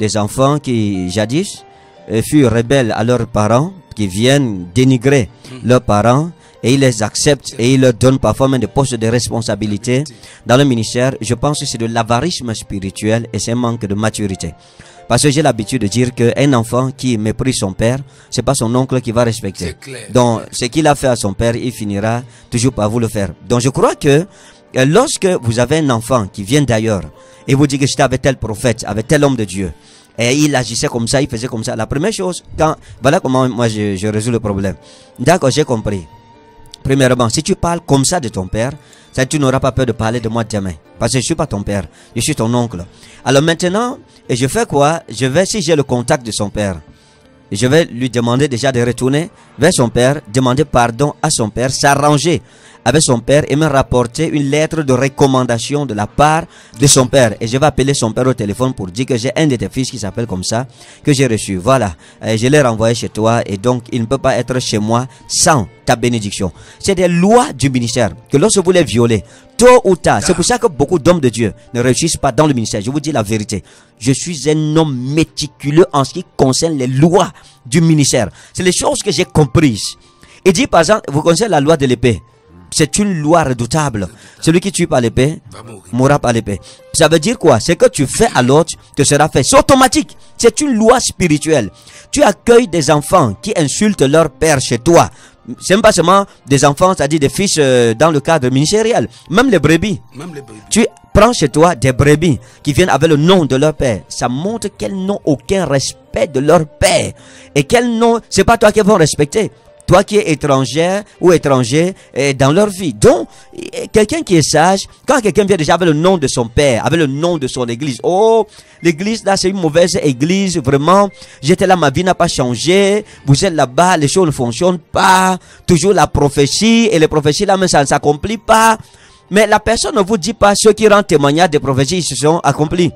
des enfants qui jadis euh, furent rebelles à leurs parents, qui viennent dénigrer leurs parents, et ils les acceptent et ils leur donnent parfois même des postes de responsabilité dans le ministère, je pense que c'est de l'avarisme spirituel et c'est un manque de maturité. Parce que j'ai l'habitude de dire qu'un enfant qui méprise son père, c'est pas son oncle qui va respecter. Clair. Donc, ce qu'il a fait à son père, il finira toujours par vous le faire. Donc, je crois que euh, lorsque vous avez un enfant qui vient d'ailleurs et vous dites que j'étais avec tel prophète, avec tel homme de Dieu, et il agissait comme ça, il faisait comme ça. La première chose, quand, voilà comment moi je, je résous le problème. D'accord, j'ai compris. Premièrement, si tu parles comme ça de ton père, ça, tu n'auras pas peur de parler de moi demain. Parce que je suis pas ton père, je suis ton oncle. Alors maintenant, et je fais quoi? Je vais, si j'ai le contact de son père, je vais lui demander déjà de retourner vers son père, demander pardon à son père, s'arranger avec son père et me rapporter une lettre de recommandation de la part de son père. Et je vais appeler son père au téléphone pour dire que j'ai un de tes fils qui s'appelle comme ça, que j'ai reçu. Voilà, Euh, je l'ai renvoyé chez toi et donc il ne peut pas être chez moi sans ta bénédiction. C'est des lois du ministère que lorsque vous les violez, tôt ou tard, c'est pour ça que beaucoup d'hommes de Dieu ne réussissent pas dans le ministère. Je vous dis la vérité. Je suis un homme méticuleux en ce qui concerne les lois du ministère. C'est les choses que j'ai comprises. Et dit par exemple, vous connaissez la loi de l'épée. C'est une loi redoutable. Celui qui tue par l'épée mourra par l'épée. Ça veut dire quoi? C'est que tu fais à l'autre, te sera fait. C'est automatique. C'est une loi spirituelle. Tu accueilles des enfants qui insultent leur père chez toi. C'est pas seulement des enfants, c'est-à-dire des fils euh, dans le cadre ministériel. Même les brebis. Même les brebis. Tu prends chez toi des brebis qui viennent avec le nom de leur père. Ça montre qu'elles n'ont aucun respect de leur père. Et qu'elles n'ont, c'est pas toi qui vont respecter. Toi qui es étrangère ou étranger eh, dans leur vie. Donc, eh, quelqu'un qui est sage, quand quelqu'un vient déjà avec le nom de son père, avec le nom de son église, oh, l'église là c'est une mauvaise église, vraiment, j'étais là, ma vie n'a pas changé, vous êtes là-bas, les choses ne fonctionnent pas, toujours la prophétie, et les prophéties là, mais ça ne s'accomplit pas. Mais la personne ne vous dit pas ceux qui rendent témoignage des prophéties qui se sont accomplies.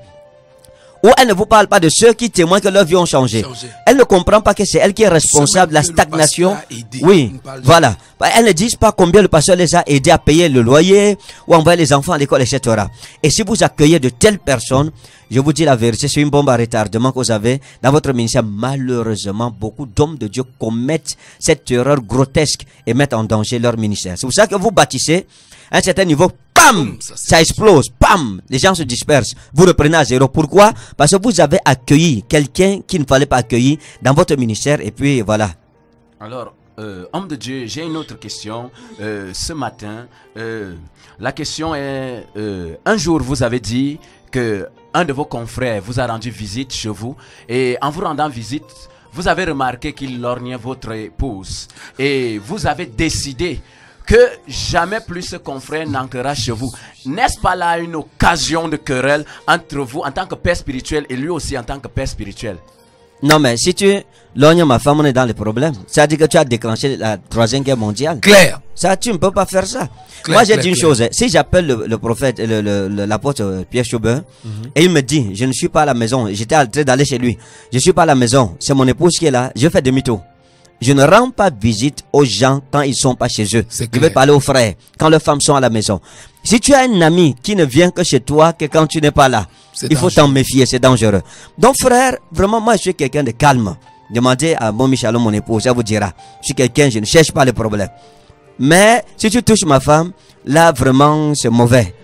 Ou elle ne vous parle pas de ceux qui témoignent que leur vie ont changé. Elle ne comprend pas que c'est elle qui est responsable de la stagnation. Oui, voilà. Bah, Elles ne disent pas combien le pasteur les a aidés à payer le loyer ou à envoyer les enfants à l'école, etc. Et si vous accueillez de telles personnes, je vous dis la vérité, c'est une bombe à retardement que vous avez dans votre ministère. Malheureusement, beaucoup d'hommes de Dieu commettent cette erreur grotesque et mettent en danger leur ministère. C'est pour ça que vous bâtissez à un certain niveau, pam, ça, explose, pam, les gens se dispersent. Vous reprenez à zéro. Pourquoi? Parce que vous avez accueilli quelqu'un qui ne fallait pas accueillir dans votre ministère et puis voilà. Alors, euh, homme de Dieu, j'ai une autre question. Euh, ce matin, euh, la question est, un jour vous avez dit que un de vos confrères vous a rendu visite chez vous et en vous rendant visite, vous avez remarqué qu'il lorgnait votre épouse et vous avez décidé que jamais plus ce confrère n'entrera chez vous. N'est-ce pas là une occasion de querelle entre vous en tant que père spirituel et lui aussi en tant que père spirituel? Non, mais si tu lognes ma femme, on est dans les problèmes. Ça dit que tu as déclenché la troisième guerre mondiale. Clair. Ça, tu ne peux pas faire ça. Moi, j'ai dit une chose. hein. Si j'appelle le, le prophète, le- le- le- l'apôtre euh, Pierre Chaubin, et il me dit, je ne suis pas à la maison, j'étais en train d'aller chez lui, je suis pas à la maison, c'est mon épouse qui est là, je fais demi-tour. Je ne rends pas visite aux gens quand ils sont pas chez eux. Je vais parler aux frères quand leurs femmes sont à la maison. Si tu as un ami qui ne vient que chez toi que quand tu n'es pas là, il faut t'en méfier, c'est dangereux. Donc frère, vraiment moi je suis quelqu'un de calme. Demandez à bon Michalon, mon épouse, elle vous dira. Je suis quelqu'un, je ne cherche pas les problèmes. Mais si tu touches ma femme, là vraiment c'est mauvais.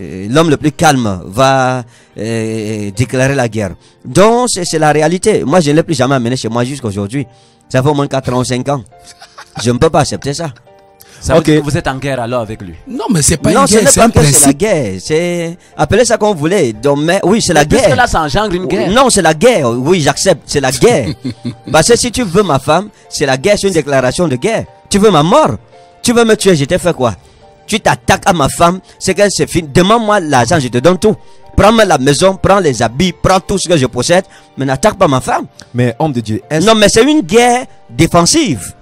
Euh, L'homme le plus calme va euh, déclarer la guerre. Donc c'est c'est la réalité. Moi je ne l'ai plus jamais amené chez moi jusqu'à aujourd'hui. Ça fait au moins 4 ans, 5 ans. Je ne peux pas accepter ça. Ça veut Ok. dire que vous êtes en guerre alors avec lui Non, mais c'est pas non, une ce guerre, n'est c'est pas un que c'est la principe. guerre. C'est appelez ça comme vous voulez. Donc, mais oui, c'est la Mais puisque guerre. là, ça engendre une guerre. Non, c'est la guerre. Oui, j'accepte. C'est la guerre. Parce que si tu veux ma femme, c'est la guerre, c'est une déclaration de guerre. Tu veux ma mort? Tu veux me tuer, je t'ai fait quoi? Tu t'attaques à ma femme, c'est que c'est fini. Demande-moi l'argent, je te donne tout. Prends-moi la maison, prends les habits, prends tout ce que je possède, mais n'attaque pas ma femme. Mais homme de Dieu, est-ce- Non, mais c'est une guerre défensive.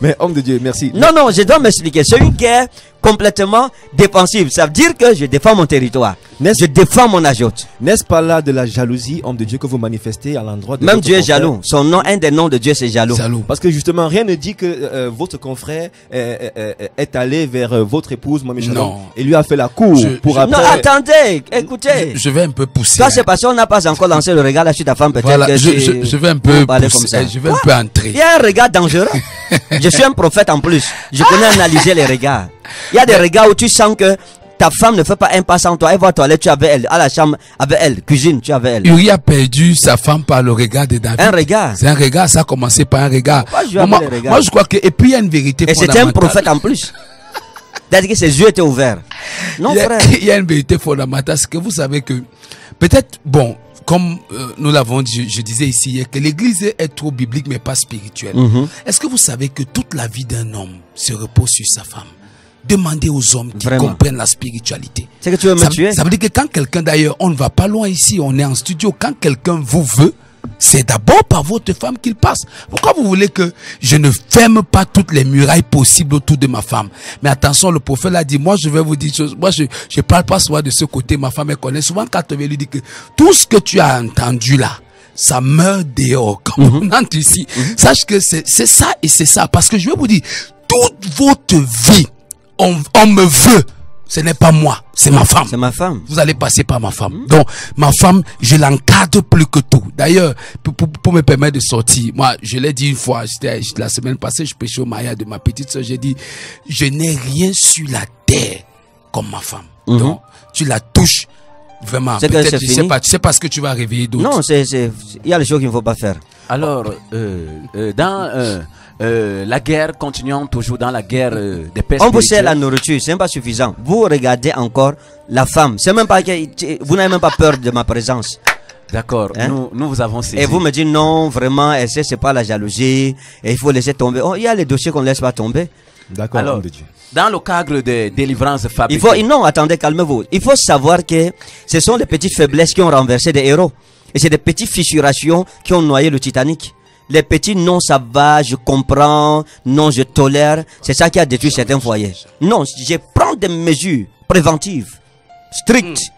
mais homme de Dieu, merci. Non, non, je dois m'expliquer. C'est une guerre complètement défensive. Ça veut dire que je défends mon territoire. Je défends mon ajoute. n'est-ce pas là de la jalousie, homme de Dieu, que vous manifestez à l'endroit de Même Dieu est jaloux. Son nom, un des noms de Dieu, c'est jaloux. Salaud. Parce que justement, rien ne dit que euh, votre confrère est, est- est allé vers euh, votre épouse, Mohamed Shalom, Non. et lui a fait la cour Je- pour je- après. Non, attendez, écoutez. Je, je vais un peu pousser. Toi, hein. c'est parce qu'on n'a pas encore lancé le regard là sur ta femme, peut-être Voilà, que je, tu- je, je vais un peu pousser, comme ça. je vais un peu entrer. Il y a un regard dangereux. Je suis un prophète en plus. Je connais analyser les regards. Il y a des regards où tu sens que ta femme ne fait pas un pas sans toi. Elle va aux toilettes, tu es avec elle. À la chambre, avec elle. Cuisine, tu es avec elle. Uri a perdu sa femme par le regard de David. Un regard. C'est un regard, ça a commencé par un regard. Moi, je crois que, et puis il y a une vérité Et c'était un prophète en plus. C'est-à-dire que ses yeux étaient ouverts. Non, il, y a, frère. il y a une vérité fondamentale, c'est que vous savez que peut-être, bon, comme euh, nous l'avons dit, je, je disais ici hier, que l'église est trop biblique mais pas spirituelle. Mhm. Est-ce que vous savez que toute la vie d'un homme se repose sur sa femme? Demandez aux hommes qui Vraiment. comprennent la spiritualité. C'est que tu veux me Ça, tuer? ça veut dire que quand quelqu'un, d'ailleurs, on ne va pas loin ici, on est en studio, quand quelqu'un vous veut, c'est d'abord par votre femme qu'il passe. Pourquoi vous voulez que je ne ferme pas toutes les murailles possibles autour de ma femme? Mais attention, le prophète l'a dit, moi je vais vous dire moi je je parle pas souvent de ce côté, ma femme elle connaît. Souvent quand on lui dit que tout ce que tu as entendu là, ça meurt dehors. Comme Mhm. on entre ici, sache que c'est ça et c'est ça. Parce que je vais vous dire, toute votre vie, on, on me veut. Ce n'est pas moi, c'est ma femme C'est ma femme. vous allez passer par ma femme. Donc, ma femme, je l'encadre plus que tout. D'ailleurs, pour, pour, pour me permettre de sortir, moi, je l'ai dit une fois, la semaine passée, je pêchais au mariage de ma petite soeur, j'ai dit, je n'ai rien sur la terre comme ma femme. Donc, tu la touches, vraiment. Peut-être, tu sais fini? pas, tu sais pas ce que tu vas réveiller d'autres. Non, c'est, c'est, il y a des choses qu'il ne faut pas faire. Alors, euh, euh, dans euh, euh, la guerre, continuons toujours dans la guerre euh, des pères On vous sert la nourriture, c'est même pas suffisant. Vous regardez encore la femme. C'est même pas que, vous n'avez même pas peur de ma présence. D'accord, Hein? nous, nous vous avons saisi. Et vous me dites non, vraiment, et c'est c'est pas la jalousie, et il faut laisser tomber. Oh, il y a les dossiers qu'on ne laisse pas tomber. D'accord, Alors, homme de Dieu. dans le cadre des délivrances Il fabriquées, faut, non, attendez, calmez-vous. Il faut savoir que ce sont les petites faiblesses qui ont renversé des héros. Et c'est des petites fissurations qui ont noyé le Titanic. Les petits non, ça va, je comprends, non, je tolère. C'est ça qui a détruit certains foyers. Non, je prends des mesures préventives, strictes,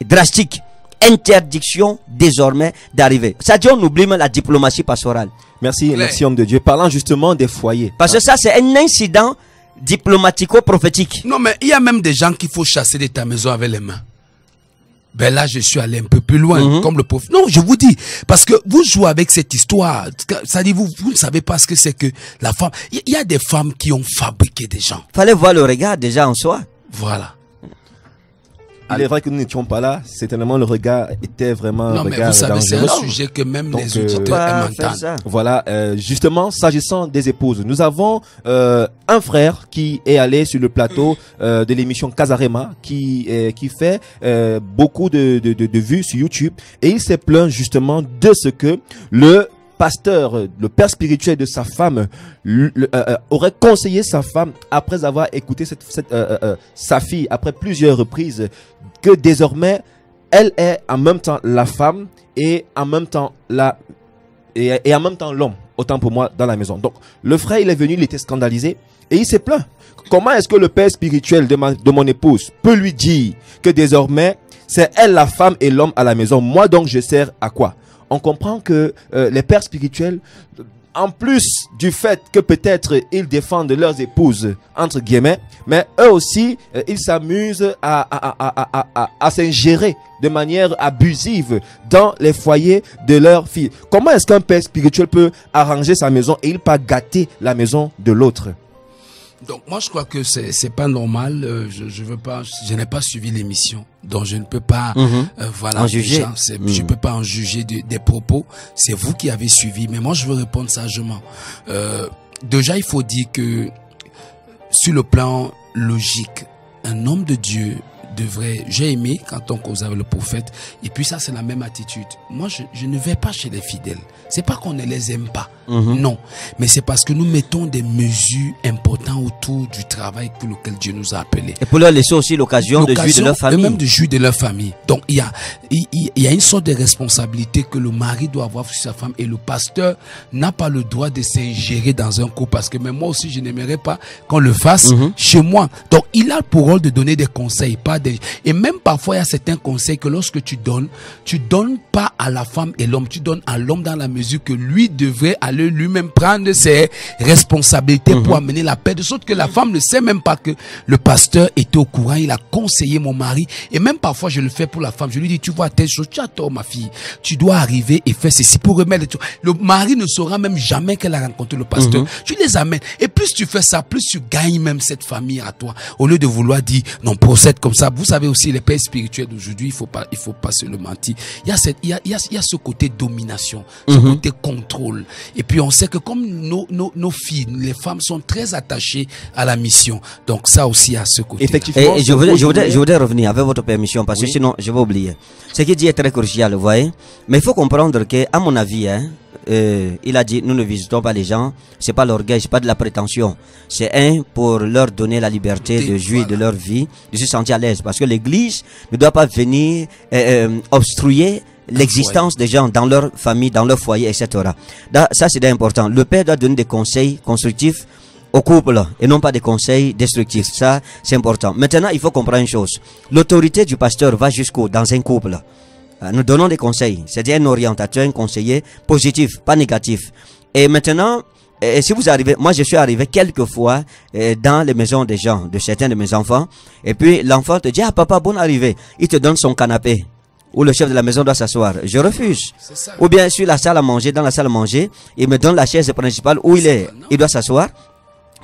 et drastiques. Interdiction désormais d'arriver. Ça dit, on oublie même la diplomatie pastorale. Merci, merci, homme de Dieu. Parlant justement des foyers. Parce que ça, c'est un incident diplomatico-prophétique. Non, mais il y a même des gens qu'il faut chasser de ta maison avec les mains. Ben là, je suis allé un peu plus loin, Mhm. comme le prophète. Non, je vous dis, parce que vous jouez avec cette histoire. Ça dit, vous, vous ne savez pas ce que c'est que la femme. Il y, y a des femmes qui ont fabriqué des gens. Fallait voir le regard déjà en soi. Voilà. Il est vrai que nous n'étions pas là. C'est tellement le regard était vraiment Non, un mais regard vous savez, c'est un sujet que même Donc, les euh, auditeurs Pas aiment entendre. Voilà, euh, justement, s'agissant des épouses, nous avons euh, un frère qui est allé sur le plateau euh, de l'émission Casarema, qui euh, qui fait euh, beaucoup de, de, de, de vues sur YouTube, et il s'est plaint justement de ce que le pasteur, euh, le père spirituel de sa femme, le- euh, euh, aurait conseillé sa femme après avoir écouté cette, cette, euh, euh, euh, sa fille après plusieurs reprises que désormais elle est en même temps la femme et en même temps la et, en même temps l'homme, autant pour moi, dans la maison. Donc, le frère, il est venu, il était scandalisé et il s'est plaint. Comment est-ce que le père spirituel de mon épouse peut lui dire que désormais, c'est elle la femme et l'homme à la maison? Moi donc, je sers à quoi? On comprend que euh, les pères spirituels, en plus du fait que peut-être ils défendent leurs épouses, entre guillemets, mais eux aussi, euh, ils s'amusent à, à, à, s'ingérer de manière abusive dans les foyers de leurs filles. Comment est-ce qu'un père spirituel peut arranger sa maison et il pas gâter la maison de l'autre? Donc moi je crois que c'est c'est pas normal. euh, je je veux pas, je n'ai pas suivi l'émission, donc je ne peux pas Mhm. euh, voilà En juger. c'est- Je Mhm. peux pas en juger de- des propos. C'est vous qui avez suivi, mais moi je veux répondre sagement. Euh, déjà il faut dire que sur le plan logique, un homme de Dieu devrait, j'ai aimé quand on cause avec le prophète, et puis ça c'est la même attitude. Moi je, je ne vais pas chez les fidèles. C'est pas qu'on ne les aime pas. Mhm. Non, mais c'est parce que nous mettons des mesures importantes autour du travail pour lequel Dieu nous a appelés. Et pour leur laisser aussi l'occasion de jouir de leur famille. eux-mêmes de jouir de leur famille. Donc il y a, il, il- il y a une sorte de responsabilité que le mari doit avoir sur sa femme et le pasteur n'a pas le droit de s'ingérer dans un couple parce que même moi aussi je n'aimerais pas qu'on le fasse Mhm. chez moi. Donc il a pour rôle de donner des conseils, pas des et même parfois il y a certains conseils que lorsque tu donnes, tu donnes pas à la femme et l'homme, tu donnes à l'homme dans la mesure que lui devrait aller lui-même prendre ses responsabilités pour amener la paix de sorte que la femme ne sait même pas que le pasteur était au courant, il a conseillé mon mari. Et même parfois je le fais pour la femme, je lui dis tu vois telle chose, tu as tort ma fille, tu dois arriver et faire ceci pour remettre. Le mari ne saura même jamais qu'elle a rencontré le pasteur. Tu les amènes. Et plus tu fais ça, plus tu gagnes même cette famille à toi. Au lieu de vouloir dire non procède comme ça. Vous savez aussi les pères spirituels d'aujourd'hui, il faut pas il faut pas se le mentir. Il y a cette il y a, il y a, il y a ce côté domination, ce côté contrôle. Et puis on sait que comme nos, nos, nos filles, les femmes sont très attachées à la mission. Donc ça aussi à ce côté. Effectivement. Et, et je, voudrais, je, voudrais, journée- je voudrais revenir avec votre permission parce que sinon je vais oublier. Ce qu'il dit est très crucial, vous voyez. Mais il faut comprendre que, à mon avis, hein, euh, il a dit nous ne visitons pas les gens, c'est pas l'orgueil, c'est pas de la prétention. C'est un pour leur donner la liberté de jouir de leur vie, de se sentir à l'aise. Parce que l'église ne doit pas venir euh, euh, obstruer l'existence des gens dans leur famille, dans leur foyer, etc. Ça, c'est important. Le père doit donner des conseils constructifs au couple et non pas des conseils destructifs. Ça, c'est important. Maintenant, il faut comprendre une chose. L'autorité du pasteur va jusqu'où dans un couple. Euh, Nous donnons des conseils. C'est un orientateur, un conseiller positif, pas négatif. Et maintenant, euh, si vous arrivez, moi je suis arrivé quelques fois euh, dans les maisons des gens, de certains de mes enfants, et puis l'enfant te dit, ah papa, bonne arrivée. Il te donne son canapé, où le chef de la maison doit s'asseoir. Je refuse. Ou bien sur la salle à manger, dans la salle à manger, il me donne la chaise principale où il est, il doit s'asseoir.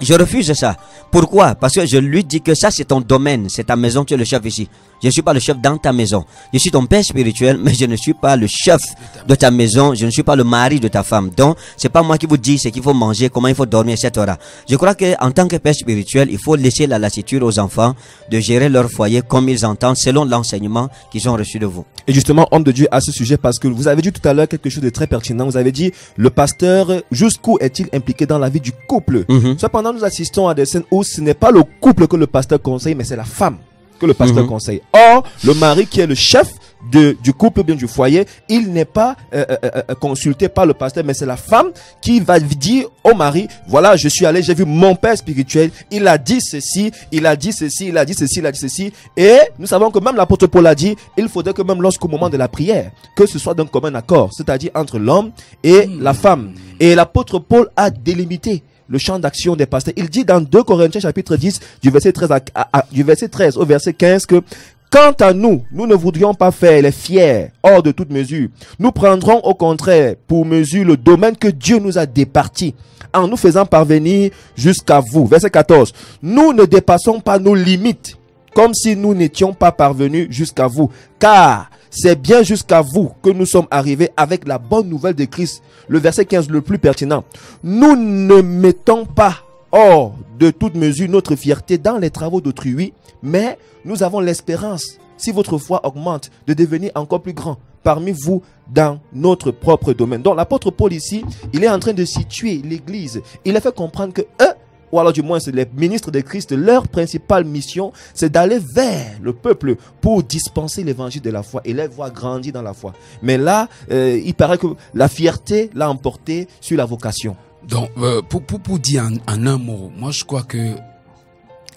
Je refuse ça. Pourquoi? Parce que je lui dis que ça c'est ton domaine, c'est ta maison, tu es le chef ici. Je ne suis pas le chef dans ta maison. Je suis ton père spirituel, mais je ne suis pas le chef de ta maison, je ne suis pas le mari de ta femme. Donc, c'est pas moi qui vous dis ce qu'il faut manger, comment il faut dormir, etc. Je crois que en tant que père spirituel, il faut laisser la lassitude aux enfants de gérer leur foyer comme ils entendent, selon l'enseignement qu'ils ont reçu de vous. Et justement, homme de Dieu, à ce sujet, parce que vous avez dit tout à l'heure quelque chose de très pertinent. Vous avez dit, le pasteur, jusqu'où est-il impliqué dans la vie du couple? Mhm. Cependant, nous assistons à des scènes où ce n'est pas le couple que le pasteur conseille, mais c'est la femme que le pasteur Mhm. conseille. Or, le mari qui est le chef de, du couple, bien du foyer, il n'est pas euh, euh, euh, consulté par le pasteur, mais c'est la femme qui va dire au mari, voilà, je suis allé, j'ai vu mon père spirituel, il a dit ceci, il a dit ceci, il a dit ceci, il a dit ceci. Et nous savons que même l'apôtre Paul a dit, il faudrait que même lorsqu'au moment de la prière, que ce soit d'un commun accord, c'est-à-dire entre l'homme et la femme. Et l'apôtre Paul a délimité le champ d'action des pasteurs. Il dit dans 2 Corinthiens chapitre 10 du verset 13 à- à- à- du verset 13 au verset 15 que Quant à nous, nous ne voudrions pas faire les fiers hors de toute mesure. Nous prendrons au contraire pour mesure le domaine que Dieu nous a départi en nous faisant parvenir jusqu'à vous. Verset 14. Nous ne dépassons pas nos limites comme si nous n'étions pas parvenus jusqu'à vous. Car c'est bien jusqu'à vous que nous sommes arrivés avec la bonne nouvelle de Christ. Le verset 15, le plus pertinent. Nous ne mettons pas hors de toute mesure notre fierté dans les travaux d'autrui, mais nous avons l'espérance, si votre foi augmente, de devenir encore plus grand parmi vous dans notre propre domaine. Donc l'apôtre Paul ici, il est en train de situer l'Église. Il a fait comprendre que eux, ou alors du moins c'est les ministres de Christ, leur principale mission, c'est d'aller vers le peuple pour dispenser l'évangile de la foi et les voir grandir dans la foi. Mais là, euh, il paraît que la fierté l'a emporté sur la vocation. Donc, euh, pour, pour, pour dire en, un mot, moi je crois que,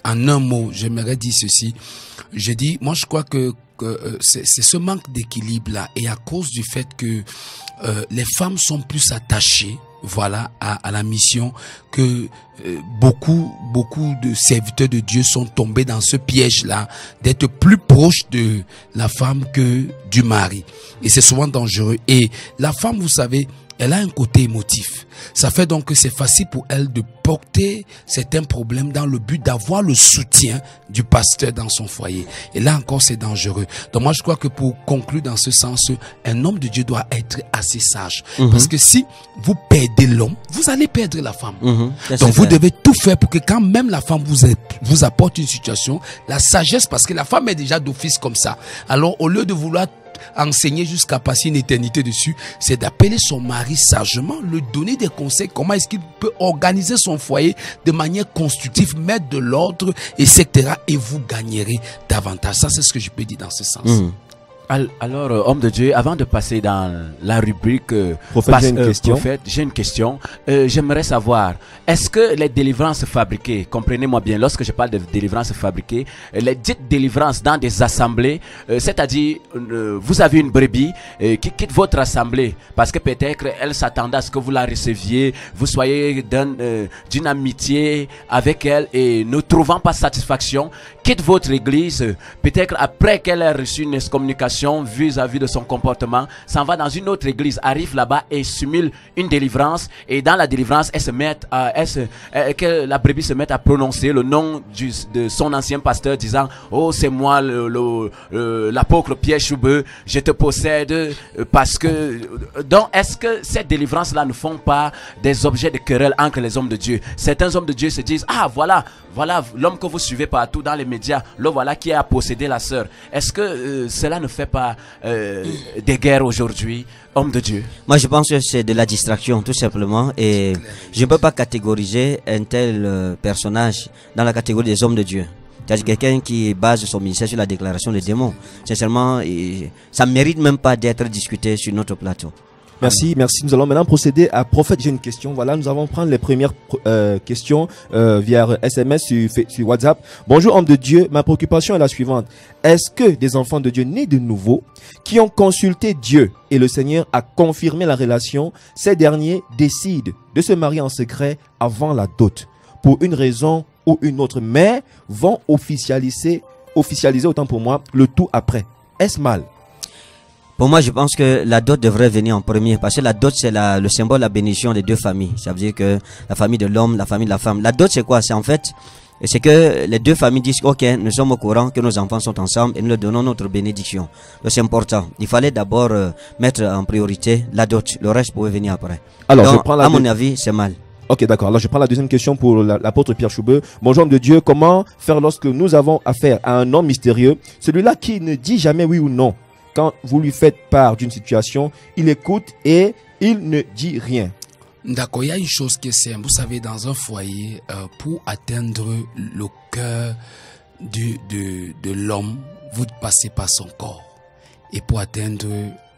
en un mot, j'aimerais dire ceci. Je dis, moi je crois que, euh, c'est ce manque d'équilibre là et à cause du fait que les femmes sont plus attachées voilà à, à la mission que euh, beaucoup beaucoup de serviteurs de Dieu sont tombés dans ce piège là d'être plus proches de la femme que du mari. Et c'est souvent dangereux. Et la femme vous savez elle a un côté émotif. Ça fait donc que c'est facile pour elle de porter certains problèmes dans le but d'avoir le soutien du pasteur dans son foyer. Et là encore, c'est dangereux. Donc moi, je crois que pour conclure dans ce sens, un homme de Dieu doit être assez sage. Parce que si vous perdez l'homme, vous allez perdre la femme. Mhm. Donc vous devez tout faire pour que quand même la femme vous, vous apporte une situation, la sagesse, parce que la femme est déjà d'office comme ça. Alors au lieu de vouloir enseigner jusqu'à passer une éternité dessus, c'est d'appeler son mari sagement, lui donner des conseils, comment est-ce qu'il peut organiser son foyer de manière constructive, mettre de l'ordre, etc. Et vous gagnerez davantage. Ça, c'est ce que je peux dire dans ce sens. Mhm. Al- Alors, euh, homme de Dieu, avant de passer dans la rubrique euh, Prophète, j'ai une j'ai une question. Euh, J'aimerais savoir, est-ce que les délivrances fabriquées, comprenez-moi bien, lorsque je parle de délivrances fabriquées, euh, les dites délivrances dans des assemblées, euh, c'est-à-dire, euh, vous avez une brebis euh, qui quitte votre assemblée parce que peut-être elle s'attendait à ce que vous la receviez, vous soyez d'un, euh, d'une amitié avec elle et ne trouvant pas satisfaction, quitte votre église, peut-être après qu'elle ait reçu une excommunication vis-à-vis de son comportement, s'en va dans une autre église, arrive là-bas et simule une délivrance et dans la délivrance, elle se met à, elle se- la brebis se mette à prononcer le nom de son ancien pasteur disant, oh c'est moi le, le- l'apôtre Pierre Choubeux, je te possède parce que, donc est-ce que ces délivrances-là ne font pas des objets de querelle entre les hommes de Dieu? Certains hommes de Dieu se disent, ah voilà, voilà l'homme que vous suivez partout dans les médias, le voilà qui a possédé la sœur. Est-ce que euh, cela ne fait pas euh, des guerres aujourd'hui, homme de Dieu? Moi, je pense que c'est de la distraction, tout simplement. Et je ne peux pas catégoriser un tel euh, personnage dans la catégorie des hommes de Dieu. C'est-à-dire quelqu'un qui base son ministère sur la déclaration des démons. Sincèrement, ça ne mérite même pas d'être discuté sur notre plateau. Merci, merci. Nous allons maintenant procéder à Prophète. J'ai une question. Voilà, nous allons prendre les premières euh, questions euh, via SMS sur, sur WhatsApp. Bonjour, homme de Dieu. Ma préoccupation est la suivante. Est-ce que des enfants de Dieu nés de nouveau, qui ont consulté Dieu et le Seigneur a confirmé la relation, ces derniers décident de se marier en secret avant la dot, pour une raison ou une autre, mais vont officialiser, officialiser autant pour moi, le tout après? Est-ce mal? Pour moi, je pense que la dot devrait venir en premier parce que la dot, c'est le symbole de la bénédiction des deux familles. Ça veut dire que la famille de l'homme, la famille de la femme. La dot, c'est quoi? C'est en fait, c'est que les deux familles disent, OK, nous sommes au courant que nos enfants sont ensemble et nous leur donnons notre bénédiction. C'est important. Il fallait d'abord euh, mettre en priorité la dot. Le reste pouvait venir après. Alors, Donc, je prends la à mon avis, c'est mal. Ok, d'accord. Alors, je prends la deuxième question pour la- l'apôtre Pierre Choubeux. Bonjour, homme de Dieu. Comment faire lorsque nous avons affaire à un homme mystérieux, celui-là qui ne dit jamais oui ou non Quand vous lui faites part d'une situation, il écoute et il ne dit rien. D'accord, il y a une chose qui est simple. Vous savez, dans un foyer, euh, pour atteindre le cœur du, de, de l'homme, vous passez par son corps. Et pour atteindre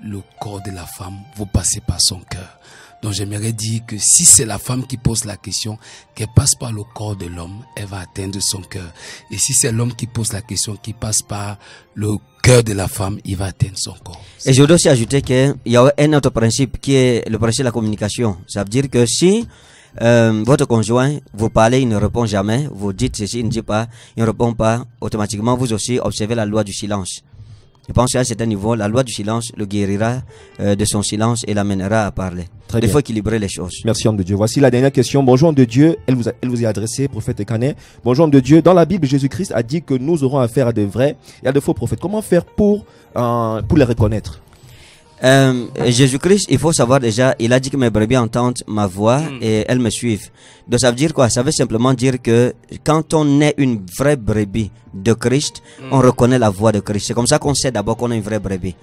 le corps de la femme, vous passez par son cœur. Donc j'aimerais dire que si c'est la femme qui pose la question, qu'elle passe par le corps de l'homme, elle va atteindre son cœur. Et si c'est l'homme qui pose la question, qui passe par le cœur de la femme, il va atteindre son corps. Et je voudrais aussi ajouter qu'il y a un autre principe qui est le principe de la communication. Ça veut dire que si euh, votre conjoint, vous parlez, il ne répond jamais, vous dites ceci, il ne dit pas, il ne répond pas, automatiquement vous aussi observez la loi du silence. Je pense qu'à un certain niveau, la loi du silence le guérira euh, de son silence et l'amènera à parler. Très Il faut équilibrer les choses. Merci homme de Dieu. Voici la dernière question. Bonjour homme de Dieu. Elle vous, a- elle vous est adressée, prophète Ekané. Bonjour homme de Dieu. Dans la Bible, Jésus-Christ a dit que nous aurons affaire à de vrais et à de faux prophètes. Comment faire pour, euh, pour les reconnaître? Euh, Jésus-Christ, il faut savoir déjà, il a dit que mes brebis entendent ma voix et elles me suivent. Donc ça veut dire quoi? Ça veut simplement dire que quand on est une vraie brebis de Christ, on reconnaît la voix de Christ. C'est comme ça qu'on sait d'abord qu'on est une vraie brebis.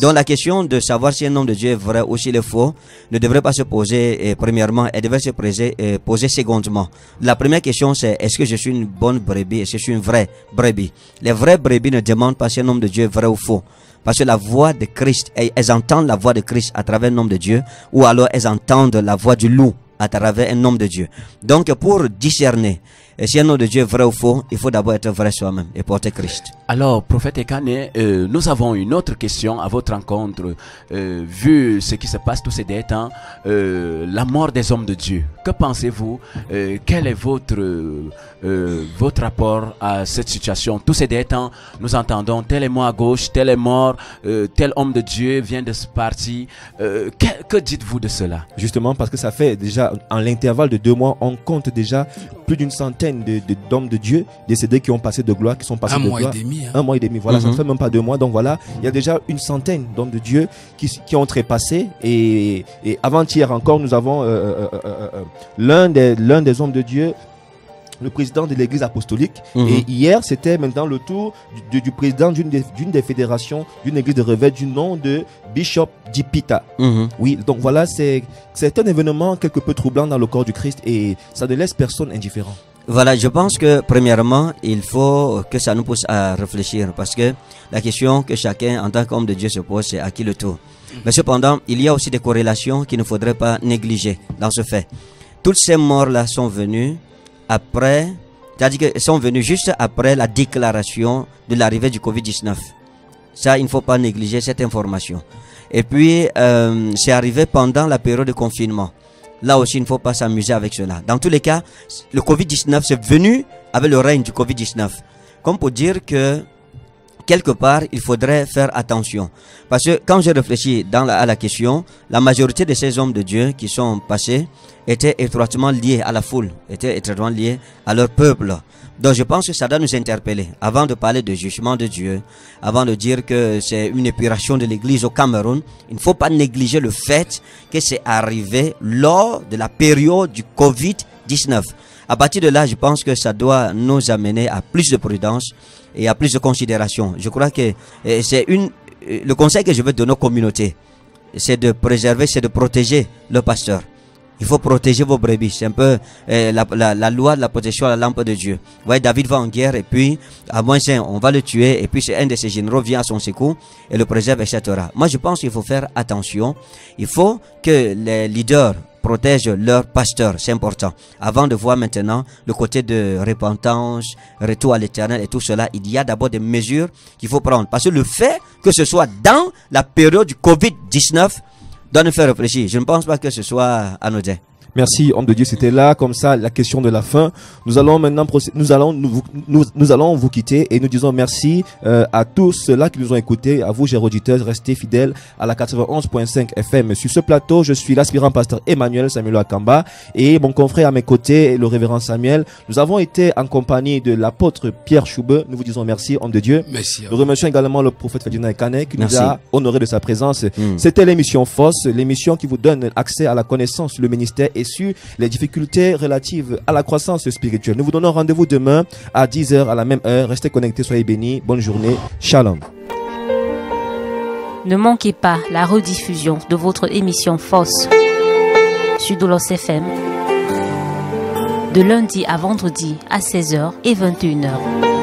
Donc la question de savoir si un homme de Dieu est vrai ou s'il est faux ne devrait pas se poser euh, premièrement, elle devrait se poser, euh, poser secondement. La première question c'est est-ce que je suis une bonne brebis, est-ce que je suis une vraie brebis? Les vraies brebis ne demandent pas si un homme de Dieu est vrai ou faux. Parce que la voix de Christ, elles, entendent la voix de Christ à travers un homme de Dieu, ou alors elles entendent la voix du loup à travers un homme de Dieu. Donc pour discerner euh, si un homme de Dieu est vrai ou faux, il faut d'abord être vrai soi-même et porter Christ. Alors, prophète Ekane, euh, nous avons une autre question à votre rencontre. Euh, vu ce qui se passe tous ces derniers temps, euh, la mort des hommes de Dieu. Que pensez-vous Euh, Quel est votre euh, votre rapport à cette situation? Tous ces derniers temps, nous entendons tel est mort à gauche, tel est mort, euh, tel homme de Dieu vient de ce parti. Euh, que que dites-vous de cela? Justement, parce que ça fait déjà, en l'intervalle de deux mois, on compte déjà plus d'une centaine de, de- d'hommes de Dieu décédés qui ont passé de gloire, qui sont passés Un de mois gloire. et demi. hein. Un mois et demi, voilà, ça Mhm. ne fait même pas deux mois. Donc voilà, il y a déjà une centaine d'hommes de Dieu qui, qui ont trépassé. Et, et avant-hier encore, nous avons euh, euh, euh, l'un des, l'un des hommes de Dieu, le président de l'église apostolique. Mhm. Et hier, c'était maintenant le tour du, du- du président d'une des, d'une des fédérations d'une église de réveil du nom de Bishop Dipita. Mhm. Oui, donc voilà, c'est, c'est un événement quelque peu troublant dans le corps du Christ et ça ne laisse personne indifférent. Voilà, je pense que premièrement, il faut que ça nous pousse à réfléchir parce que la question que chacun en tant qu'homme de Dieu se pose, c'est à qui le tour. Mais cependant, il y a aussi des corrélations qu'il ne faudrait pas négliger dans ce fait. Toutes ces morts-là sont venues après, c'est-à-dire qu'elles sont venues juste après la déclaration de l'arrivée du Covid-19. Ça, il ne faut pas négliger cette information. Et puis, euh, c'est arrivé pendant la période de confinement. Là aussi, il ne faut pas s'amuser avec cela. Dans tous les cas, le Covid-19, c'est venu avec le règne du Covid-19. Comme pour dire que quelque part, il faudrait faire attention. Parce que quand je réfléchis à la question, la majorité de ces hommes de Dieu qui sont passés étaient étroitement liés à la foule, étaient étroitement liés à leur peuple. Donc je pense que ça doit nous interpeller. Avant de parler de jugement de Dieu, avant de dire que c'est une épuration de l'Église au Cameroun, il ne faut pas négliger le fait que c'est arrivé lors de la période du Covid-19. À partir de là, je pense que ça doit nous amener à plus de prudence et à plus de considération. Je crois que euh, c'est une euh, le conseil que je veux donner aux communautés, c'est de préserver, c'est de protéger le pasteur. Il faut protéger vos brebis. C'est un peu euh, la, la, loi de la protection à la lampe de Dieu. Vous voyez, David va en guerre et puis, à moins c'est, on va le tuer et puis un de ses généraux vient à son secours et le préserve, etc. Moi, je pense qu'il faut faire attention. Il faut que les leaders protègent leurs pasteurs, c'est important. Avant de voir maintenant le côté de repentance, retour à l'éternel et tout cela, il y a d'abord des mesures qu'il faut prendre. Parce que le fait que ce soit dans la période du Covid-19 doit nous faire réfléchir. Je ne pense pas que ce soit anodin. Merci, homme de Dieu, c'était là, comme ça, la question de la fin. Nous allons maintenant nous allons nous, nous, nous allons vous quitter et nous disons merci euh, à tous ceux-là qui nous ont écoutés, à vous, chers auditeurs, restez fidèles à la 91.5 FM. Sur ce plateau, je suis l'aspirant pasteur Emmanuel Samuel Akamba et mon confrère à mes côtés, le révérend Samuel. Nous avons été en compagnie de l'apôtre Pierre Choube. Nous vous disons merci, homme de Dieu. Merci. Nous remercions également le prophète Ferdinand Kane qui Merci. nous a honoré de sa présence. Mm. C'était l'émission FOSS, l'émission qui vous donne accès à la connaissance le ministère et sur les difficultés relatives à la croissance spirituelle. Nous vous donnons rendez-vous demain à 10h à la même heure. Restez connectés, soyez bénis. Bonne journée. Shalom. Ne manquez pas la rediffusion de votre émission Fosse sur Doulos FM de lundi à vendredi à 16h et 21h.